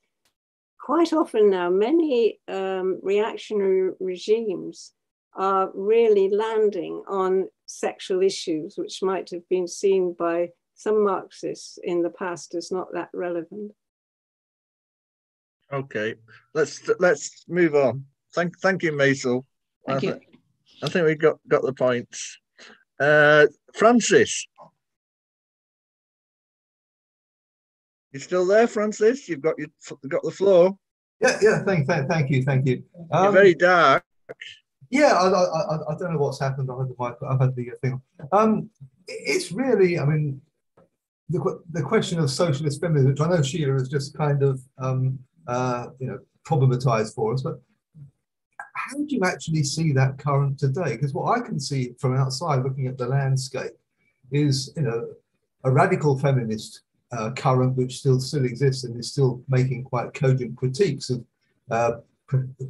C: quite often now many um, reactionary regimes are really landing on sexual issues which might have been seen by some Marxists in the past as not that relevant.
B: Okay, let's let's move on. Thank thank you, Maisel.
M: Thank
B: I
M: you.
B: thi- I think we got got the points. Uh, Francis, you still there, Francis? You've got your got the floor.
E: Yeah, yeah. Thank, thank, thank you, thank you.
B: You're
E: Um,
B: very dark.
E: Yeah, I, I, I, I don't know what's happened. I've had the mic, I've had the thing. Um, it's really, I mean, the, the question of socialist feminism, which I know Sheila has just kind of, um, uh, you know, problematized for us, but how do you actually see that current today? Because what I can see from outside, looking at the landscape, is you know a radical feminist uh, current which still still exists and is still making quite cogent critiques of uh,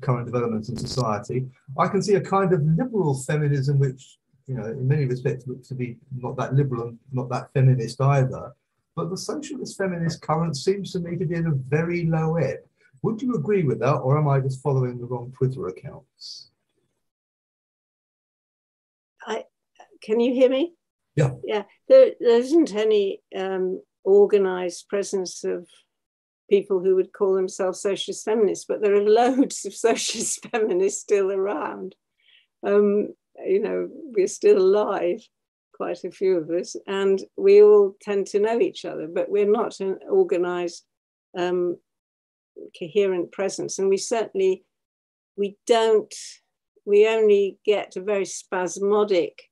E: current developments in society. I can see a kind of liberal feminism which you know in many respects looks to be not that liberal and not that feminist either. But the socialist feminist current seems to me to be at a very low ebb. Would you agree with that, or am I just following the wrong Twitter accounts?
C: I, can you hear me?
E: Yeah.
C: Yeah, there, there isn't any um, organized presence of people who would call themselves socialist feminists, but there are loads of socialist feminists still around. Um, you know, we're still alive, quite a few of us, and we all tend to know each other, but we're not an organized, um, coherent presence. And we certainly, we don't, we only get a very spasmodic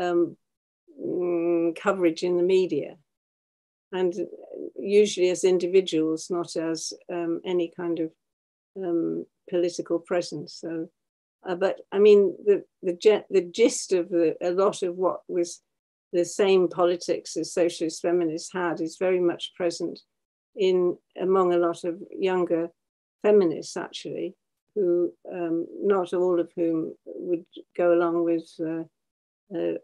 C: um, mm, coverage in the media and usually as individuals, not as um, any kind of um, political presence. So, uh, but I mean, the the, the gist of the, a lot of what was the same politics as socialist feminists had is very much present in among a lot of younger feminists, actually, who um, not all of whom would go along with. Uh, uh,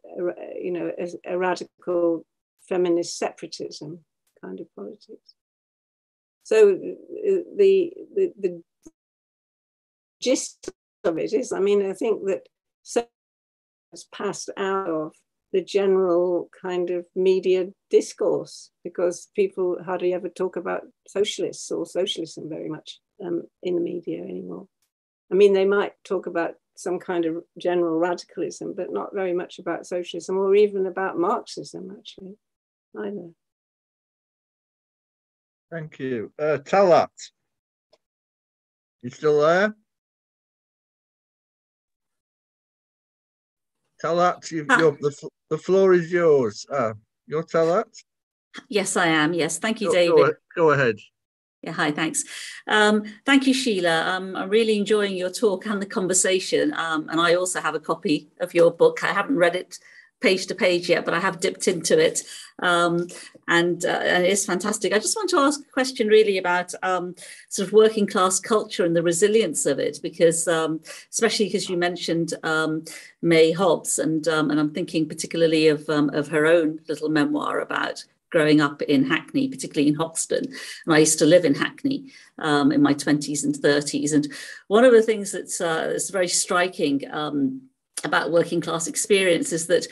C: you know, a, a radical feminist separatism kind of politics. So uh, the, the the gist of it is, I mean, I think that so has passed out of the general kind of media discourse because people hardly ever talk about socialists or socialism very much um, in the media anymore. I mean, they might talk about some kind of general radicalism, but not very much about socialism or even about Marxism, actually. either.
B: Thank you. Uh, Talat, you still there? Talat, you, you're, the, f- the floor is yours. Uh, you're Talat?
N: Yes, I am. Yes, thank you,
B: Go-
N: David.
B: Go, go ahead.
N: Yeah, hi, thanks. Um, thank you, Sheila. Um, I'm really enjoying your talk and the conversation. Um, and I also have a copy of your book. I haven't read it page to page yet, but I have dipped into it. Um, and, uh, and it is fantastic. I just want to ask a question really about um, sort of working class culture and the resilience of it, because um, especially because you mentioned um, May Hobbs, and, um, and I'm thinking particularly of, um, of her own little memoir about growing up in Hackney, particularly in Hoxton. And I used to live in Hackney in my 20s and 30s. And one of the things that's, uh, that's very striking about working class experience is that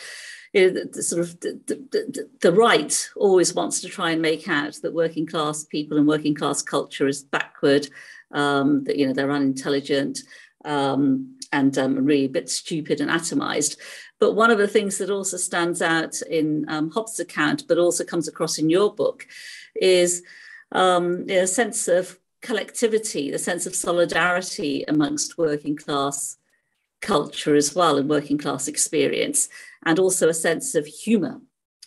N: you know, the, the sort of the, the, the right always wants to try and make out that working class people and working class culture is backward, um, that you know they're unintelligent um, and um, really a bit stupid and atomized. But one of the things that also stands out in um, Hobbs' account, but also comes across in your book, is um, a sense of collectivity, the sense of solidarity amongst working class culture as well and working class experience, and also a sense of humour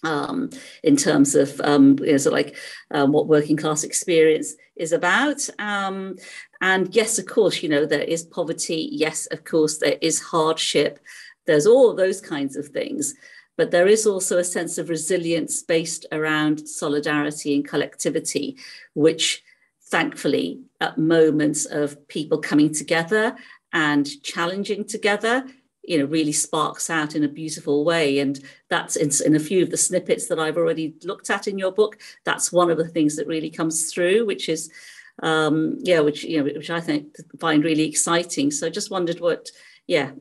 N: um, in terms of um, you know, like um, what working class experience is about. Um, and yes, of course, you know, there is poverty. Yes, of course, there is hardship. There's all those kinds of things. But there is also a sense of resilience based around solidarity and collectivity, which thankfully, at moments of people coming together and challenging together, you know, really sparks out in a beautiful way. And that's in, in, a few of the snippets that I've already looked at in your book. That's one of the things that really comes through, which is, um, yeah, which you know, which I think find really exciting. So I just wondered what, yeah,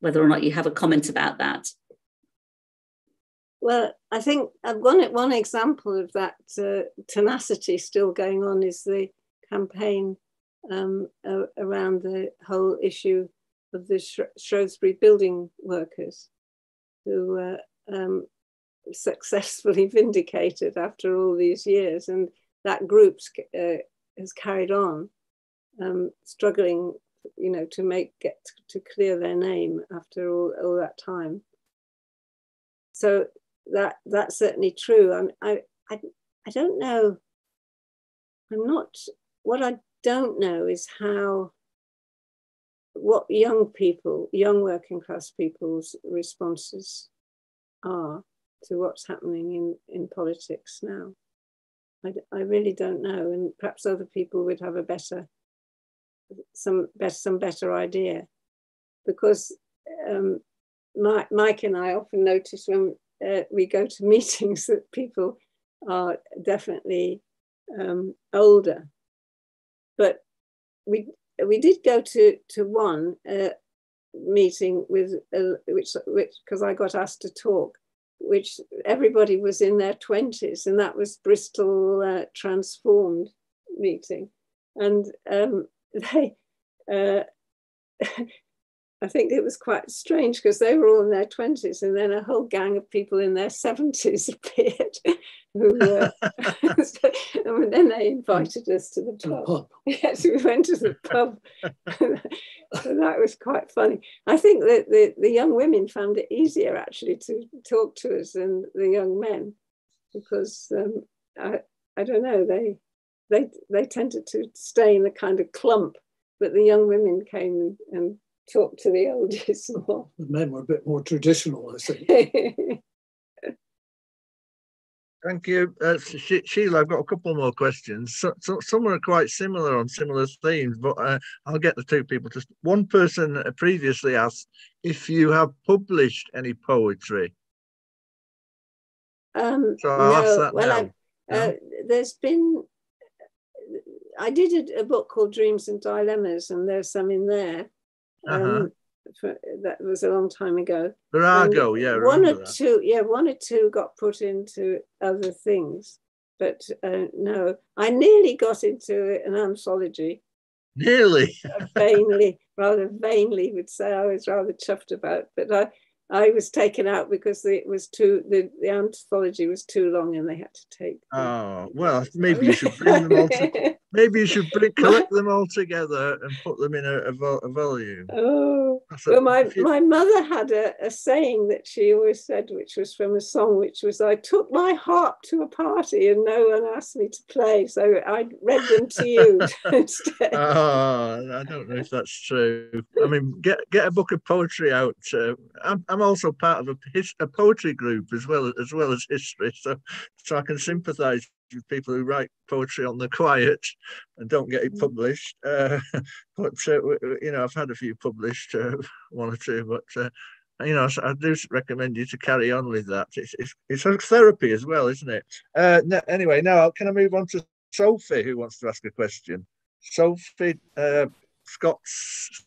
N: whether or not you have a comment about that.
C: Well, I think one one example of that uh, tenacity still going on is the campaign um, uh, around the whole issue of the Sh- Shrewsbury building workers, who were um, successfully vindicated after all these years, and that group uh, has carried on, um, struggling, you know, to make get to clear their name after all, all that time. So that that's certainly true. I, I I I don't know. I'm not. What I don't know is how what young people, young working class people's responses are to what's happening in, in politics now. I, I really don't know, and perhaps other people would have a better, some better, some better idea, because um, Mike, Mike and I often notice when uh, we go to meetings that people are definitely um, older. But we we did go to to one uh, meeting with uh, which which because I got asked to talk, which everybody was in their twenties, and that was Bristol uh, Transformed meeting, and um, they. I think it was quite strange because they were all in their 20s and then a whole gang of people in their 70s appeared who uh, and then they invited us to the pub. pub. Yes, we went to the pub. so that was quite funny. I think that the, the young women found it easier actually to talk to us than the young men because um, I, I don't know, they, they, they tended to stay in a kind of clump, but the young women came and talk to the elders more.
A: The men were a bit more traditional, I think.
B: Thank you. Uh, Sh- Sheila, I've got a couple more questions. So, so, some are quite similar on similar themes, but uh, I'll get the two people. Just one person previously asked if you have published any poetry.
C: Um,
B: so I'll
C: no,
B: ask that
C: well,
B: now.
C: Uh, there's been, I did a, a, book called Dreams and Dilemmas, and there's some in there. Um,
B: Uh-huh.
C: for, that was a long time ago.
B: Virago,
C: And
B: yeah,
C: One or
B: that.
C: two, yeah, one or two got put into other things, but uh, no, I nearly got into an anthology.
B: Nearly.
C: vainly, rather vainly, would say I was rather chuffed about, but I, I was taken out because it was too the, the anthology was too long and they had to take.
B: Oh well, maybe you should bring them all. To, maybe you should bring, collect them all together and put them in a, a, a volume.
C: Oh,
B: That's a-
C: well, my,
B: you-
C: my mother had a, a saying that she always said, which was from a song, which was, I took my harp to a party and no one asked me to play. So I read them to you instead.
B: Oh, I don't know if that's true. I mean, get get a book of poetry out. Uh, I'm, I'm also part of a, his, a poetry group as well as well as history, so so I can sympathise people who write poetry on the quiet and don't get it published. Uh, but uh, you know, I've had a few published, uh, one or two, but. Uh, you know, I do recommend you to carry on with that. It's it's, it's a therapy as well, isn't it? Uh, no, anyway, now can I move on to Sophie, who wants to ask a question? Sophie uh, Scott's.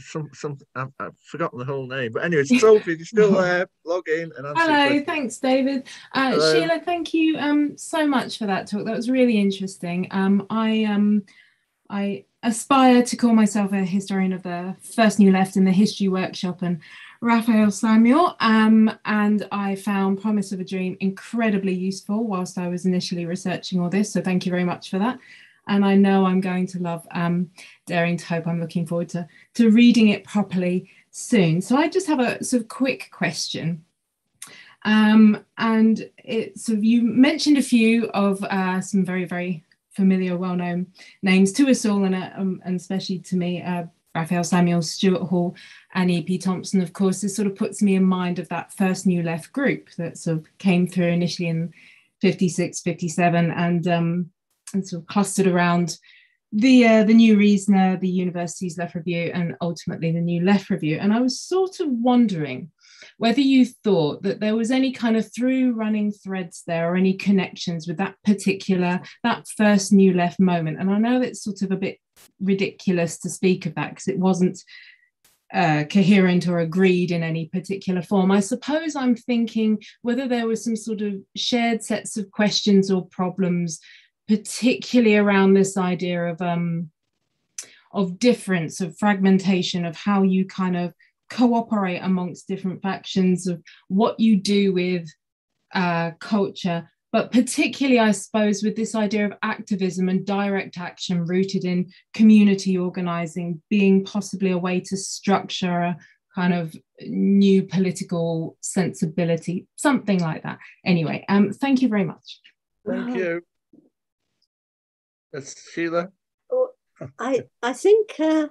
B: Uh, some some I've, I've forgotten the whole name, but anyway, Sophie, you're still there. Log in and answer.
O: Hello, thanks, David. Uh,
B: Hello.
O: Sheila, thank you um, so much for that talk. That was really interesting. Um, I um, I aspire to call myself a historian of the first New Left in the History Workshop and Raphael Samuel. Um, and I found Promise of a Dream incredibly useful whilst I was initially researching all this. So thank you very much for that. And I know I'm going to love um, Daring to Hope. I'm looking forward to, to reading it properly soon. So I just have a sort of quick question. Um, and it's sort of, you mentioned a few of uh, some very, very familiar, well-known names to us all, and, uh, um, and especially to me, uh, Raphael Samuel, Stuart Hall, and E.P. Thompson, of course, this sort of puts me in mind of that first New Left group that sort of came through initially in 56, 57, and, um, and sort of clustered around the uh, the New Reasoner, the University's Left Review, and ultimately the New Left Review. And I was sort of wondering whether you thought that there was any kind of through running threads there or any connections with that particular that first New Left moment. And I know it's sort of a bit ridiculous to speak of that because it wasn't uh, coherent or agreed in any particular form. I suppose I'm thinking whether there were some sort of shared sets of questions or problems particularly around this idea of um, of difference, of fragmentation, of how you kind of cooperate amongst different factions, of what you do with uh, culture, but particularly, I suppose, with this idea of activism and direct action rooted in community organizing being possibly a way to structure a kind of new political sensibility, something like that. Anyway, um, thank you very much.
B: Thank you. That's Sheila.
C: Well, I I think uh,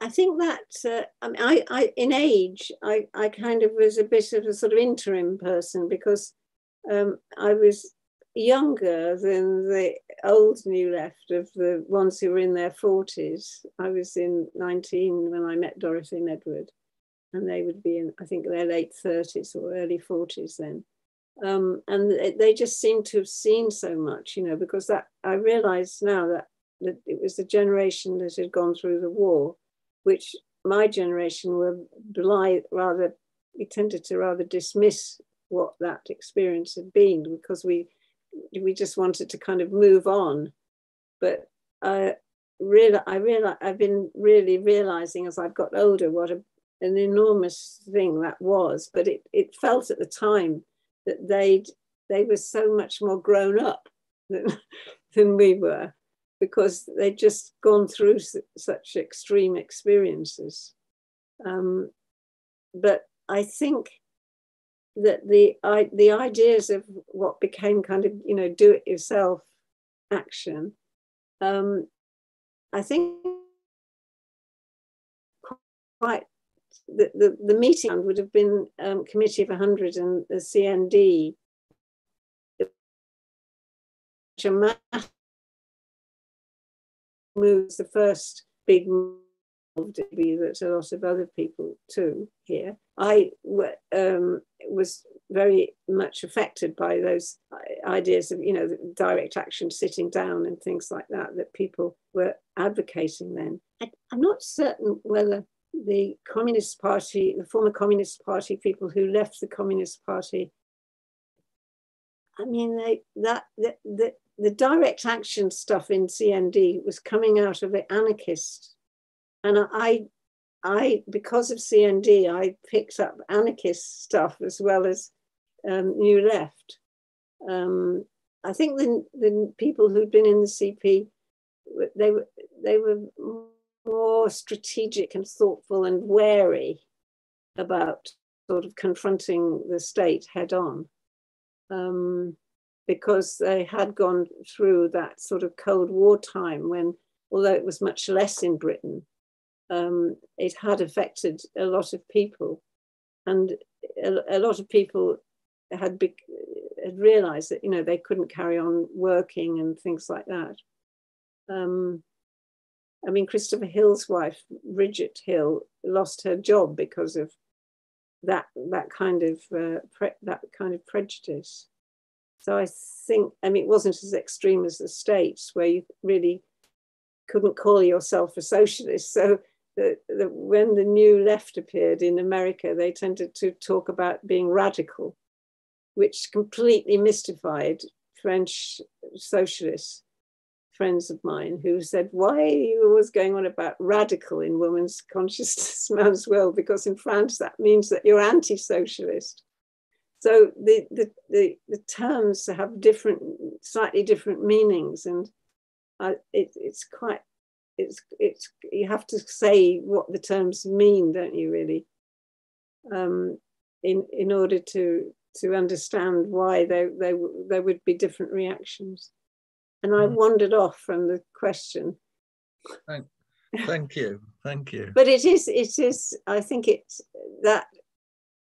C: I think that uh, I mean I, I in age I, I kind of was a bit of a sort of interim person because um, I was younger than the old new left of the ones who were in their 40s. I was in 19 when I met Dorothy and Edward, and they would be in I think their late 30s or early 40s then um, and it- they just seem to have seen so much, you know, because that I realise now that, that it was the generation that had gone through the war, which my generation were beli- rather we tended to rather dismiss what that experience had been because we we just wanted to kind of move on, but I real I realize I've been really realizing as I've got older what a, an enormous thing that was, but it it felt at the time that they'd they were so much more grown up than, than we were because they'd just gone through su- such extreme experiences. Um, but I think that the I, the ideas of what became kind of you know do it yourself action, um, I think quite the, the, meeting would have been um, Committee of 100 and the CND, which moves, the first big move that a lot of other people too here. I um, was very much affected by those ideas of, you know, direct action, sitting down and things like that, that people were advocating then. I, I'm not certain whether the Communist Party, the former Communist Party people who left the Communist Party, I mean, they, that the, the, the direct action stuff in CND was coming out of the anarchist, and I, I, because of CND, I picked up anarchist stuff as well as um, New Left. Um, I think the, the people who'd been in the CP, they were they were more strategic and thoughtful and wary about sort of confronting the state head on. Um, because they had gone through that sort of Cold War time when, although it was much less in Britain, um, it had affected a lot of people. And a, a lot of people had, be, had realized that, you know, they couldn't carry on working and things like that. Um, I mean, Christopher Hill's wife, Bridget Hill, lost her job because of that that kind of uh, pre- that kind of prejudice. So I think, I mean, it wasn't as extreme as the states where you really couldn't call yourself a socialist. So the, the, when the new left appeared in America, they tended to talk about being radical, which completely mystified French socialists friends of mine who said, Why are you always going on about radical in women's consciousness, man's world? Because in France, that means that you're anti socialist. So the, the, the, the, terms have different, slightly different meanings. And it, it's quite, it's, it's, you have to say what the terms mean, don't you, really? Um, in, in order to, to understand why there, there, there would be different reactions and I mm. wandered off from the question.
B: Thank, thank you, thank you.
C: But it is, it is. I think it's that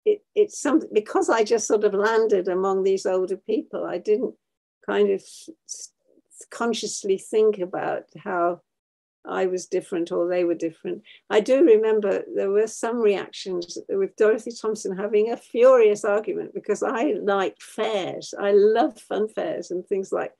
C: it, it's something because I just sort of landed among these older people. I didn't kind of consciously think about how I was different or they were different. I do remember there were some reactions with Dorothy Thompson having a furious argument because I like fairs. I love fun fairs and things like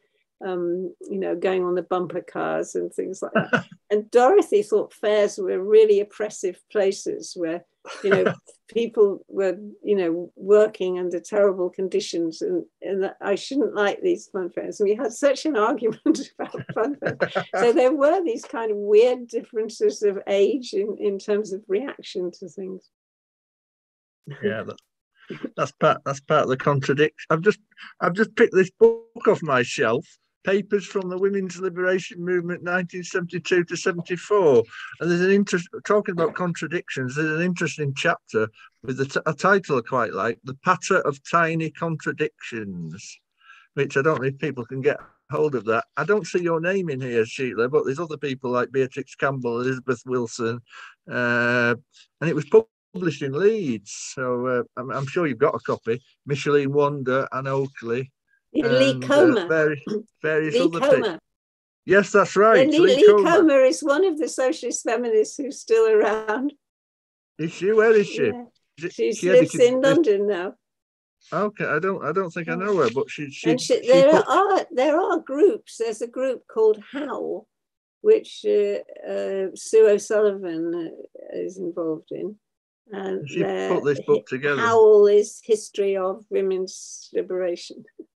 C: um, you know, going on the bumper cars and things like that. and Dorothy thought fairs were really oppressive places where, you know, people were, you know, working under terrible conditions and, and that I shouldn't like these fun fairs. And we had such an argument about fun fairs. so there were these kind of weird differences of age in, in terms of reaction to things.
B: Yeah, that's that's part that's part of the contradiction. I've just I've just picked this book off my shelf papers from the women's liberation movement 1972 to 74 and there's an interest talking about contradictions there's an interesting chapter with a, a title I quite like the patter of tiny contradictions which i don't know if people can get hold of that. I don't see your name in here sheila but there's other people like beatrix campbell elizabeth wilson uh, and it was published in leeds. So uh, I'm, I'm, sure you've got a copy. Michelene Wandor and oakley
C: Lee Comer.
B: Uh, various
C: Lee
B: other
C: Comer.
B: Yes, that's right.
C: Lee, Lee, Comer. Comer. is one of the socialist feminists who's still around.
B: Is she? Where is she?
C: Yeah. She, she lives in London now.
B: Okay, I don't, I don't think I know her, but she, she,
C: and
B: she,
C: there
B: put...
C: are there are groups. There's a group called Howl, which uh, uh, Sue O'Sullivan uh, is involved in. And
B: she put this book together.
C: Howl is history of women's liberation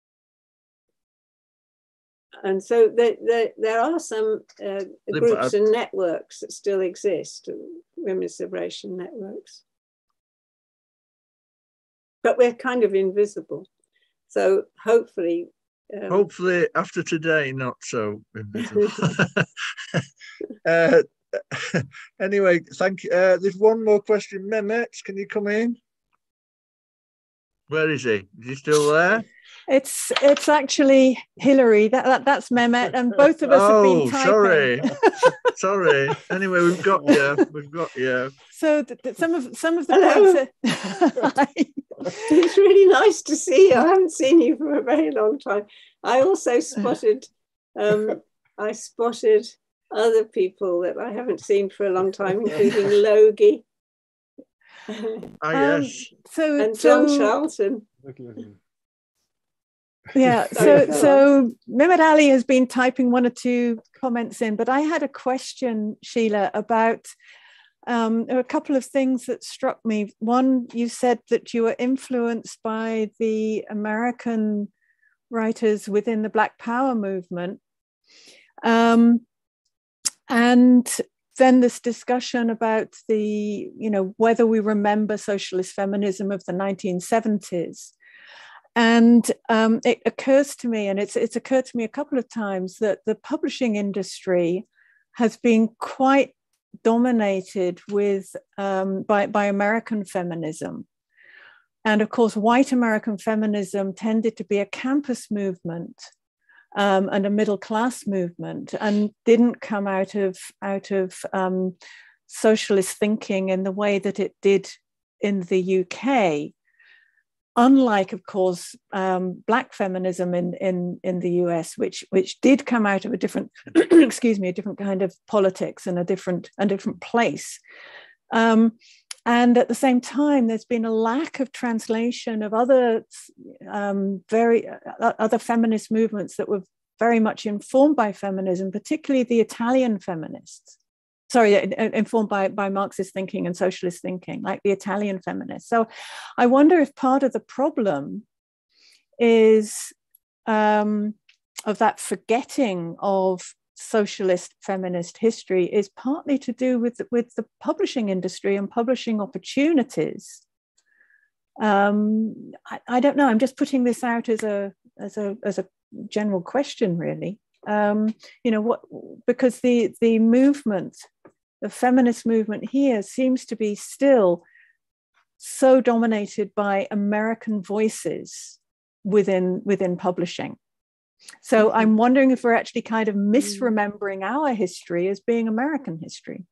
C: and so there, there, there are some uh, groups and networks that still exist, women's liberation networks. But we're kind of invisible. So hopefully.
B: Um, hopefully, after today, not so invisible. uh, anyway, thank you. Uh, there's one more question. Mehmet, can you come in? Where is he? Is he still there?
P: It's it's actually Hillary. That, that that's Mehmet, and both of us
B: oh,
P: have been
B: typing. sorry, sorry. Anyway, we've got you. We've got you.
P: So th- th- some of some of the points.
C: Are... it's really nice to see you. I haven't seen you for a very long time. I also spotted. Um, I spotted other people that I haven't seen for a long time, including Logie.
B: Ah, yes.
P: Um, so
C: and John
P: so,
C: Charlton.
P: Yeah, so so Mehmet Ali has been typing one or two comments in, but I had a question, Sheila, about um, there were a couple of things that struck me. One, you said that you were influenced by the American writers within the Black Power movement. Um, and then this discussion about the, you know, whether we remember socialist feminism of the 1970s. And um, it occurs to me, and it's, it's occurred to me a couple of times, that the publishing industry has been quite dominated with um, by, by American feminism. And of course, white American feminism tended to be a campus movement um, and a middle class movement, and didn't come out of out of um, socialist thinking in the way that it did in the UK. Unlike, of course, um, black feminism in, in, in the US, which which did come out of a different, excuse me, a different kind of politics and a different a different place. Um, and at the same time, there's been a lack of translation of other um, very uh, other feminist movements that were very much informed by feminism, particularly the Italian feminists. Sorry, uh, uh, informed by, by Marxist thinking and socialist thinking, like the Italian feminists. So I wonder if part of the problem is um, of that forgetting of socialist feminist history is partly to do with, with the publishing industry and publishing opportunities. Um, I, I, don't know. I'm just putting this out as a as a as a general question, really. Um, you know what? Because the the movement, the feminist movement here, seems to be still so dominated by American voices within within publishing. So mm-hmm. I'm wondering if we're actually kind of mm. misremembering our history as being American history.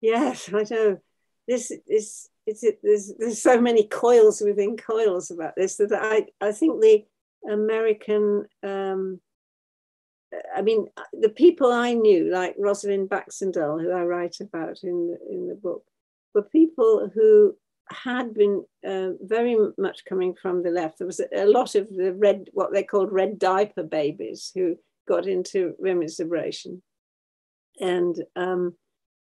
C: Yes, I know. This is it's it, there's there's so many coils within coils about this that I I think the American um, I mean the people I knew like Rosalyn Baxandall who I write about in the, in the book were people who had been uh, very much coming from the left. There was a, lot of the red, what they called red diaper babies who got into women's liberation. And, um,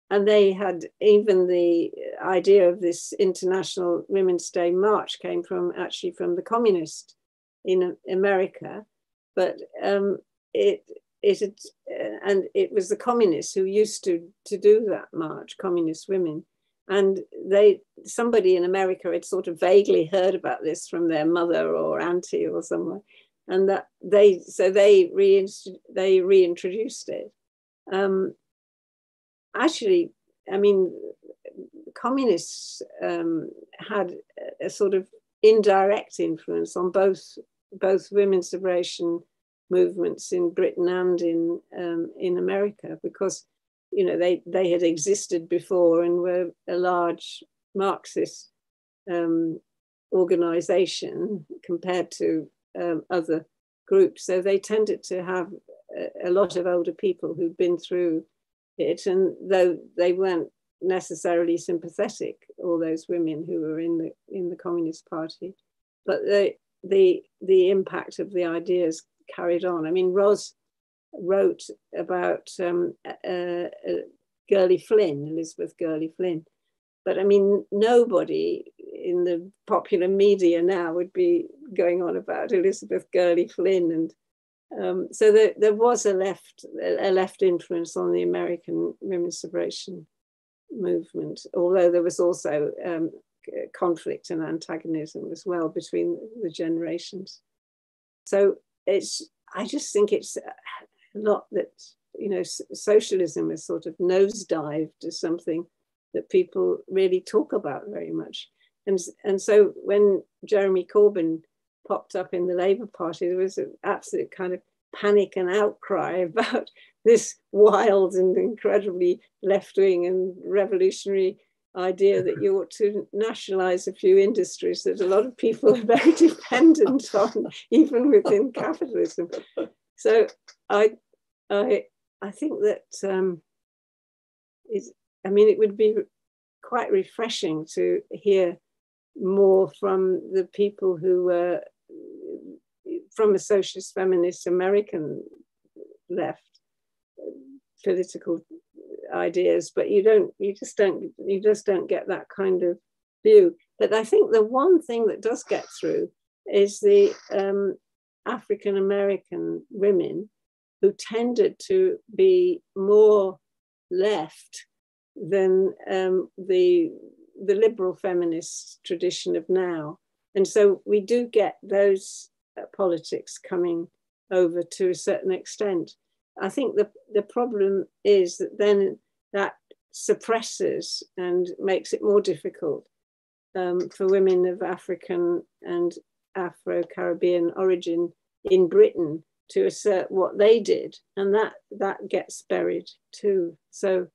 C: and they had even the idea of this International Women's Day March came from actually from the communist in America. But um, it, it had, uh, and it was the communists who used to, to do that march, communist women. And they somebody in america had sort of vaguely heard about this from their mother or auntie or someone and that they so they re they reintroduced it. Um, actually i mean communists um, had a sort of indirect influence on both both women's liberation movements in britain and in um, in america because you know, they, they had existed before and were a large Marxist um, organization compared to um, other groups. So they tended to have a, a, lot of older people who'd been through it. And though they weren't necessarily sympathetic, all those women who were in the in the Communist Party, but the the the impact of the ideas carried on. I mean, Ros wrote about um, uh, Gurley Flynn, Elizabeth Gurley Flynn. But I mean, nobody in the popular media now would be going on about Elizabeth Gurley Flynn. And um, so there, there was a left, a left influence on the American women's liberation movement, although there was also um, conflict and antagonism as well between the generations. So it's, I just think it's uh, not that you know socialism is sort of nosedived as something that people really talk about very much. And and so when jeremy corbyn popped up in the labour party there was an absolute kind of panic and outcry about this wild and incredibly left-wing and revolutionary idea that you ought to nationalize a few industries that a lot of people are very dependent on even within capitalism. So I, I, I think that um, is, I mean, it would be quite refreshing to hear more from the people who were from a socialist feminist American left political ideas, but you don't, you just don't, you just don't get that kind of view. But I think the one thing that does get through is the um, African American women who tended to be more left than um, the the liberal feminist tradition of now. And so we do get those uh, politics coming over to a certain extent. I think the, the problem is that then that suppresses and makes it more difficult um, for women of African and Afro Caribbean origin in Britain to assert what they did, and that that gets buried too. So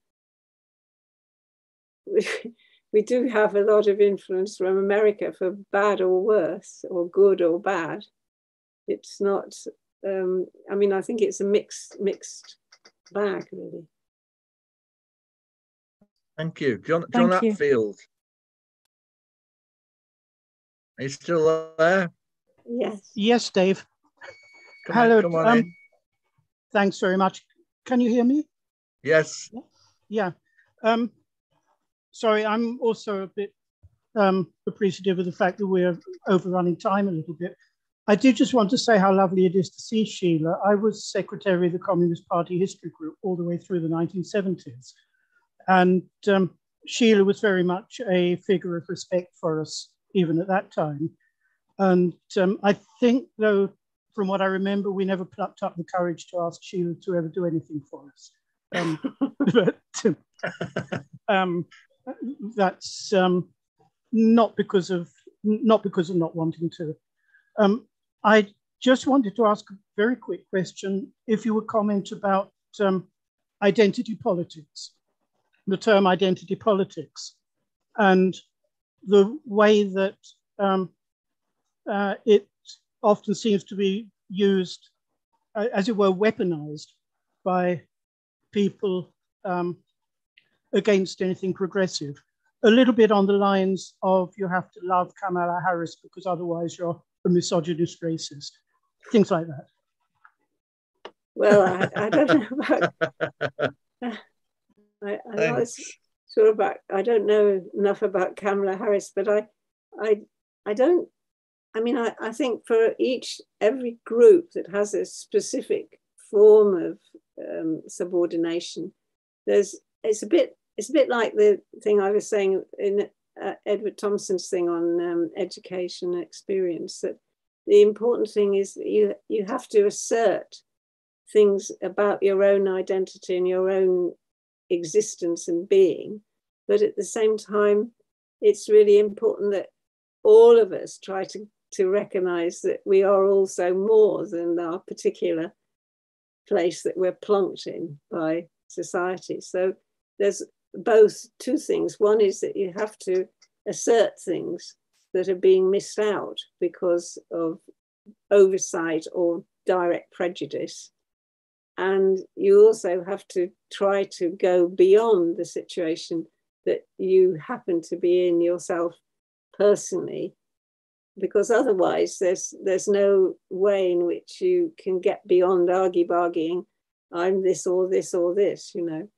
C: we, we do have a lot of influence from America for bad or worse, or good or bad. It's not. Um, I mean, I think it's a mixed mixed bag, really.
B: Thank you, John. John
P: Thank you.
B: Attfield. Are you still there?
C: Yes.
Q: Yes, Dave.
B: Come on-
Q: Hello.
B: come on
Q: um,
B: in.
Q: Thanks very much. Can you hear me?
B: Yes.
Q: Yeah. Um, sorry, I'm also a bit um, appreciative of the fact that we're overrunning time a little bit. I do just want to say how lovely it is to see Sheila. I was secretary of the Communist Party History Group all the way through the 1970s. And um, Sheila was very much a figure of respect for us, even at that time. And um, I think, though, from what I remember, we never plucked up the courage to ask Sheila to ever do anything for us. Um, but um, that's um, not because of not because of not wanting to. I just wanted to ask a very quick question. If you would comment about um, identity politics, the term identity politics, and the way that um, uh, it often seems to be used, uh, as it were, weaponized by people um, against anything progressive. A little bit on the lines of you have to love Kamala Harris because otherwise you're a misogynist racist, things like that.
C: Well, I, I don't know about. I, I know it's sort of about. I don't know enough about Kamala Harris, but I, I, I don't. I mean, I, I think for each every group that has a specific form of um, subordination, there's it's a bit it's a bit like the thing I was saying in uh, Edward Thompson's thing on um, education experience that the important thing is that you you have to assert things about your own identity and your own existence and being. But at the same time it's really important that all of us try to to recognize that we are also more than our particular place that we're plunked in by society. So there's both two things one is that you have to assert things that are being missed out because of oversight or direct prejudice. And you also have to try to go beyond the situation that you happen to be in yourself personally, because otherwise there's there's no way in which you can get beyond argy bargying, I'm this or this or this, you know.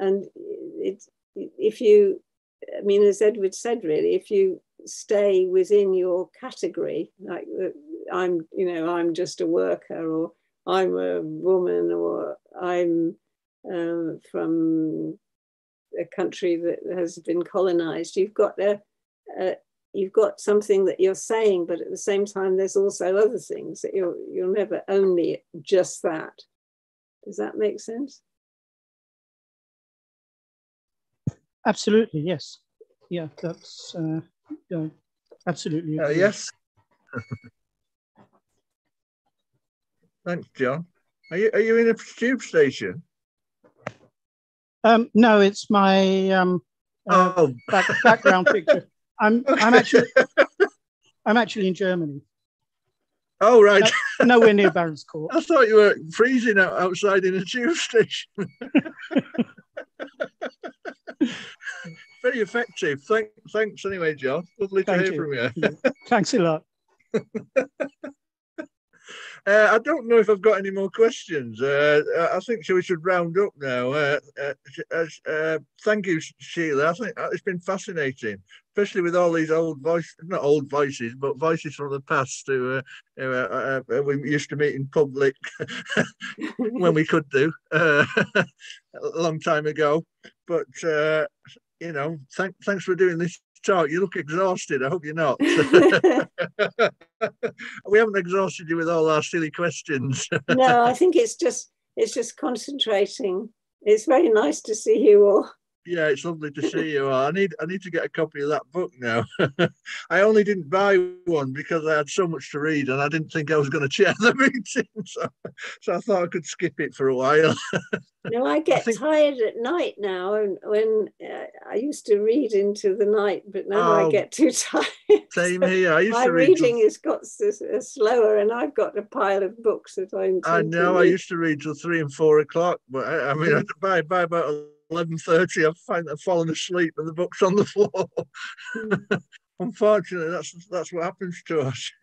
C: And if you, I mean, as Edward said, really, if you stay within your category, like uh, I'm, you know, I'm just a worker, or I'm a woman, or I'm um, from a country that has been colonized. You've got a, a, you've got something that you're saying, but at the same time, there's also other things that you're you're never only just that. Does that make sense?
Q: Absolutely, yes. Yeah, that's uh, yeah, absolutely.
B: Uh, yes. Thanks, John. Are you are you in a tube station?
Q: Um, no, it's my um, uh,
B: Oh.
Q: back, background picture. I'm I'm actually I'm actually in Germany.
B: Oh right.
Q: No- nowhere near Barons Court.
B: I thought you were freezing out outside in a tube station. Very effective. Thank, thanks anyway, John. Lovely to
Q: Thank
B: hear
Q: you.
B: from you.
Q: Thanks a lot.
B: Uh, I don't know if I've got any more questions. Uh, I think we should round up now. Uh, uh, uh, thank you, Sheila. I think it's been fascinating, especially with all these old voices, not old voices, but voices from the past who we used to meet in public when we could do a long time ago. But you know, thank, thanks for doing this talk. You look exhausted. I hope you're not. we haven't exhausted you with all our silly questions.
C: no, I think it's just it's just concentrating. It's very nice to see you all
B: yeah, it's lovely to see you. I need I need to get a copy of that book now. I only didn't buy one because I had so much to read, and I didn't think I was going to chair the meeting, so, so I thought I could skip it for a while.
C: no, I get I think... tired at night now, and when uh, I used to read into the night, but now oh, I get too tired.
B: Same here. I used
C: My
B: to
C: read reading till... has got uh, slower, and I've got a pile of books that I'm.
B: I know. I used to read till three and four o'clock, but I, I mean, mm. by by about eleven thirty, I've, I've fallen asleep and the book's on the floor. Unfortunately, that's that's what happens to us.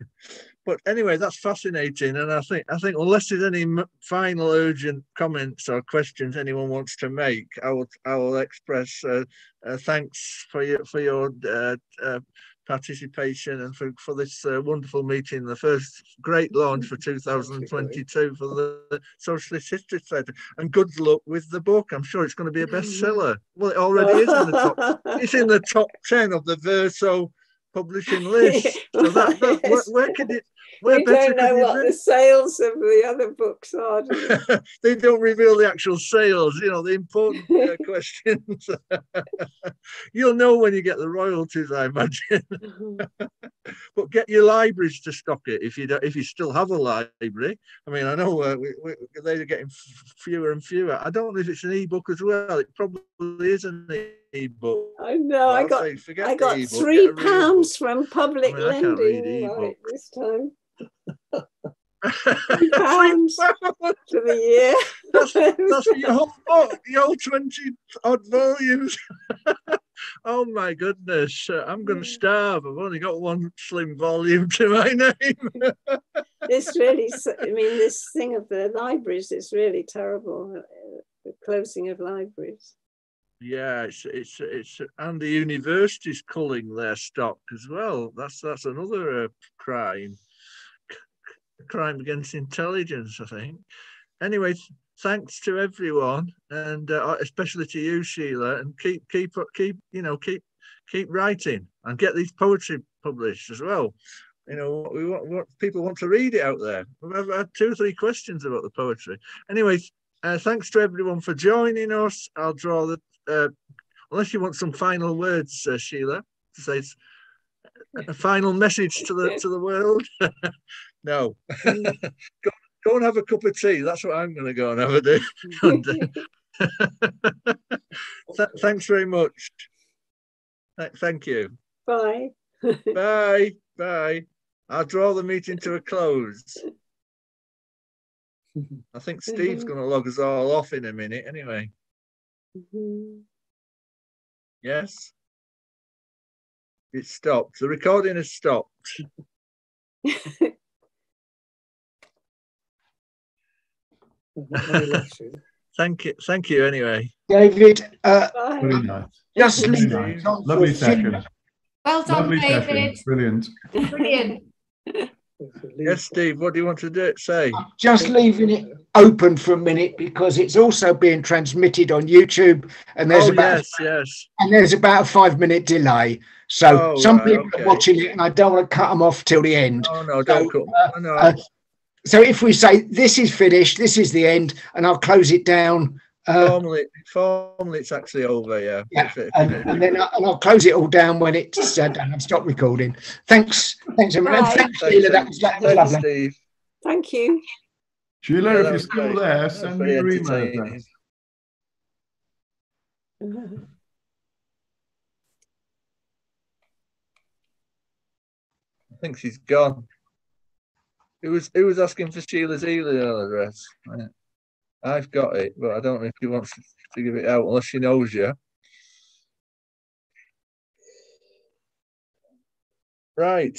B: But anyway, that's fascinating, and I think I think unless there's any final urgent comments or questions anyone wants to make, I will I will express uh, uh, thanks for your for your uh, uh participation and for, for this uh, wonderful meeting, the first great launch for 2022 for the Socialist History Theatre. And good luck with the book. I'm sure it's going to be a bestseller. Well, it already is in the top. It's in the top 10 of the Verso publishing list. So that, that where, where could it
C: we don't know what the sales of the other books are.
B: Do they don't reveal the actual sales, you know, the important uh, questions. You'll know when you get the royalties, I imagine. but get your libraries to stock it if you don't, if you still have a library. I mean, I know uh, we, we, they're getting fewer and fewer. I don't know if it's an ebook as well. It probably is an ebook.
C: I know. I got I got three pounds from public I mean, lending right, this time pounds to the year.
B: That's, that's your whole book, your whole 20 odd volumes. oh my goodness, uh, I'm going to starve. I've only got one slim volume to my name.
C: this really, I mean, this thing of the libraries is really terrible. Uh, the closing of libraries.
B: Yeah, it's it's it's and the universities culling their stock as well. That's that's another uh, crime crime against intelligence, I think. Anyway, thanks to everyone, and uh, especially to you, Sheila, and keep keep keep you know keep keep writing and get these poetry published as well. You know, we want, what people want to read it out there. I've had two or three questions about the poetry. Anyway, uh, thanks to everyone for joining us. I'll draw the. Uh, unless you want some final words, uh, Sheila, to say a final message to the to the world. No. Go, go and have a cup of tea. That's what I'm going to go and have a do. Th- thanks very much. Th- thank you.
C: Bye.
B: Bye. Bye. I'll draw the meeting to a close. I think Steve's going to log us all off in a minute anyway. Mm-hmm. Yes? It stopped. The recording has stopped. thank you. Thank you anyway.
D: David, uh,
E: Very nice.
D: just
E: Very nice. Lovely session.
I: Well done,
E: Lovely
I: David.
E: Session. Brilliant.
I: Brilliant.
B: Yes, Steve, what do you want to do, say?
D: Just leaving it open for a minute because it's also being transmitted on YouTube and there's
B: oh,
D: about
B: yes, yes.
D: and there's about a five minute delay. So
B: oh,
D: some
B: right,
D: people
B: okay.
D: are watching it and I don't want to cut them off till the end.
B: Oh no,
D: So,
B: don't cut.
D: uh,
B: no.
D: uh, so if we say this is finished, this is the end, and I'll close it down.
B: Formally, formally, it's actually over. Yeah.
D: yeah, and, and then I, and I'll close it all down when it's uh, done. I've stopped recording. Thanks, thanks, everyone.
C: Bye.
D: Thanks, Sheila. That was, that was
B: Thanks,
D: lovely.
B: Steve.
C: Thank you.
E: Sheila,
B: Yeah,
E: if you're still
B: great.
E: there, send me your email address.
B: I think she's gone. Who was who was asking for Sheila's email address? Right. I've got it, but I don't know if she wants to give it out unless she knows you. Right.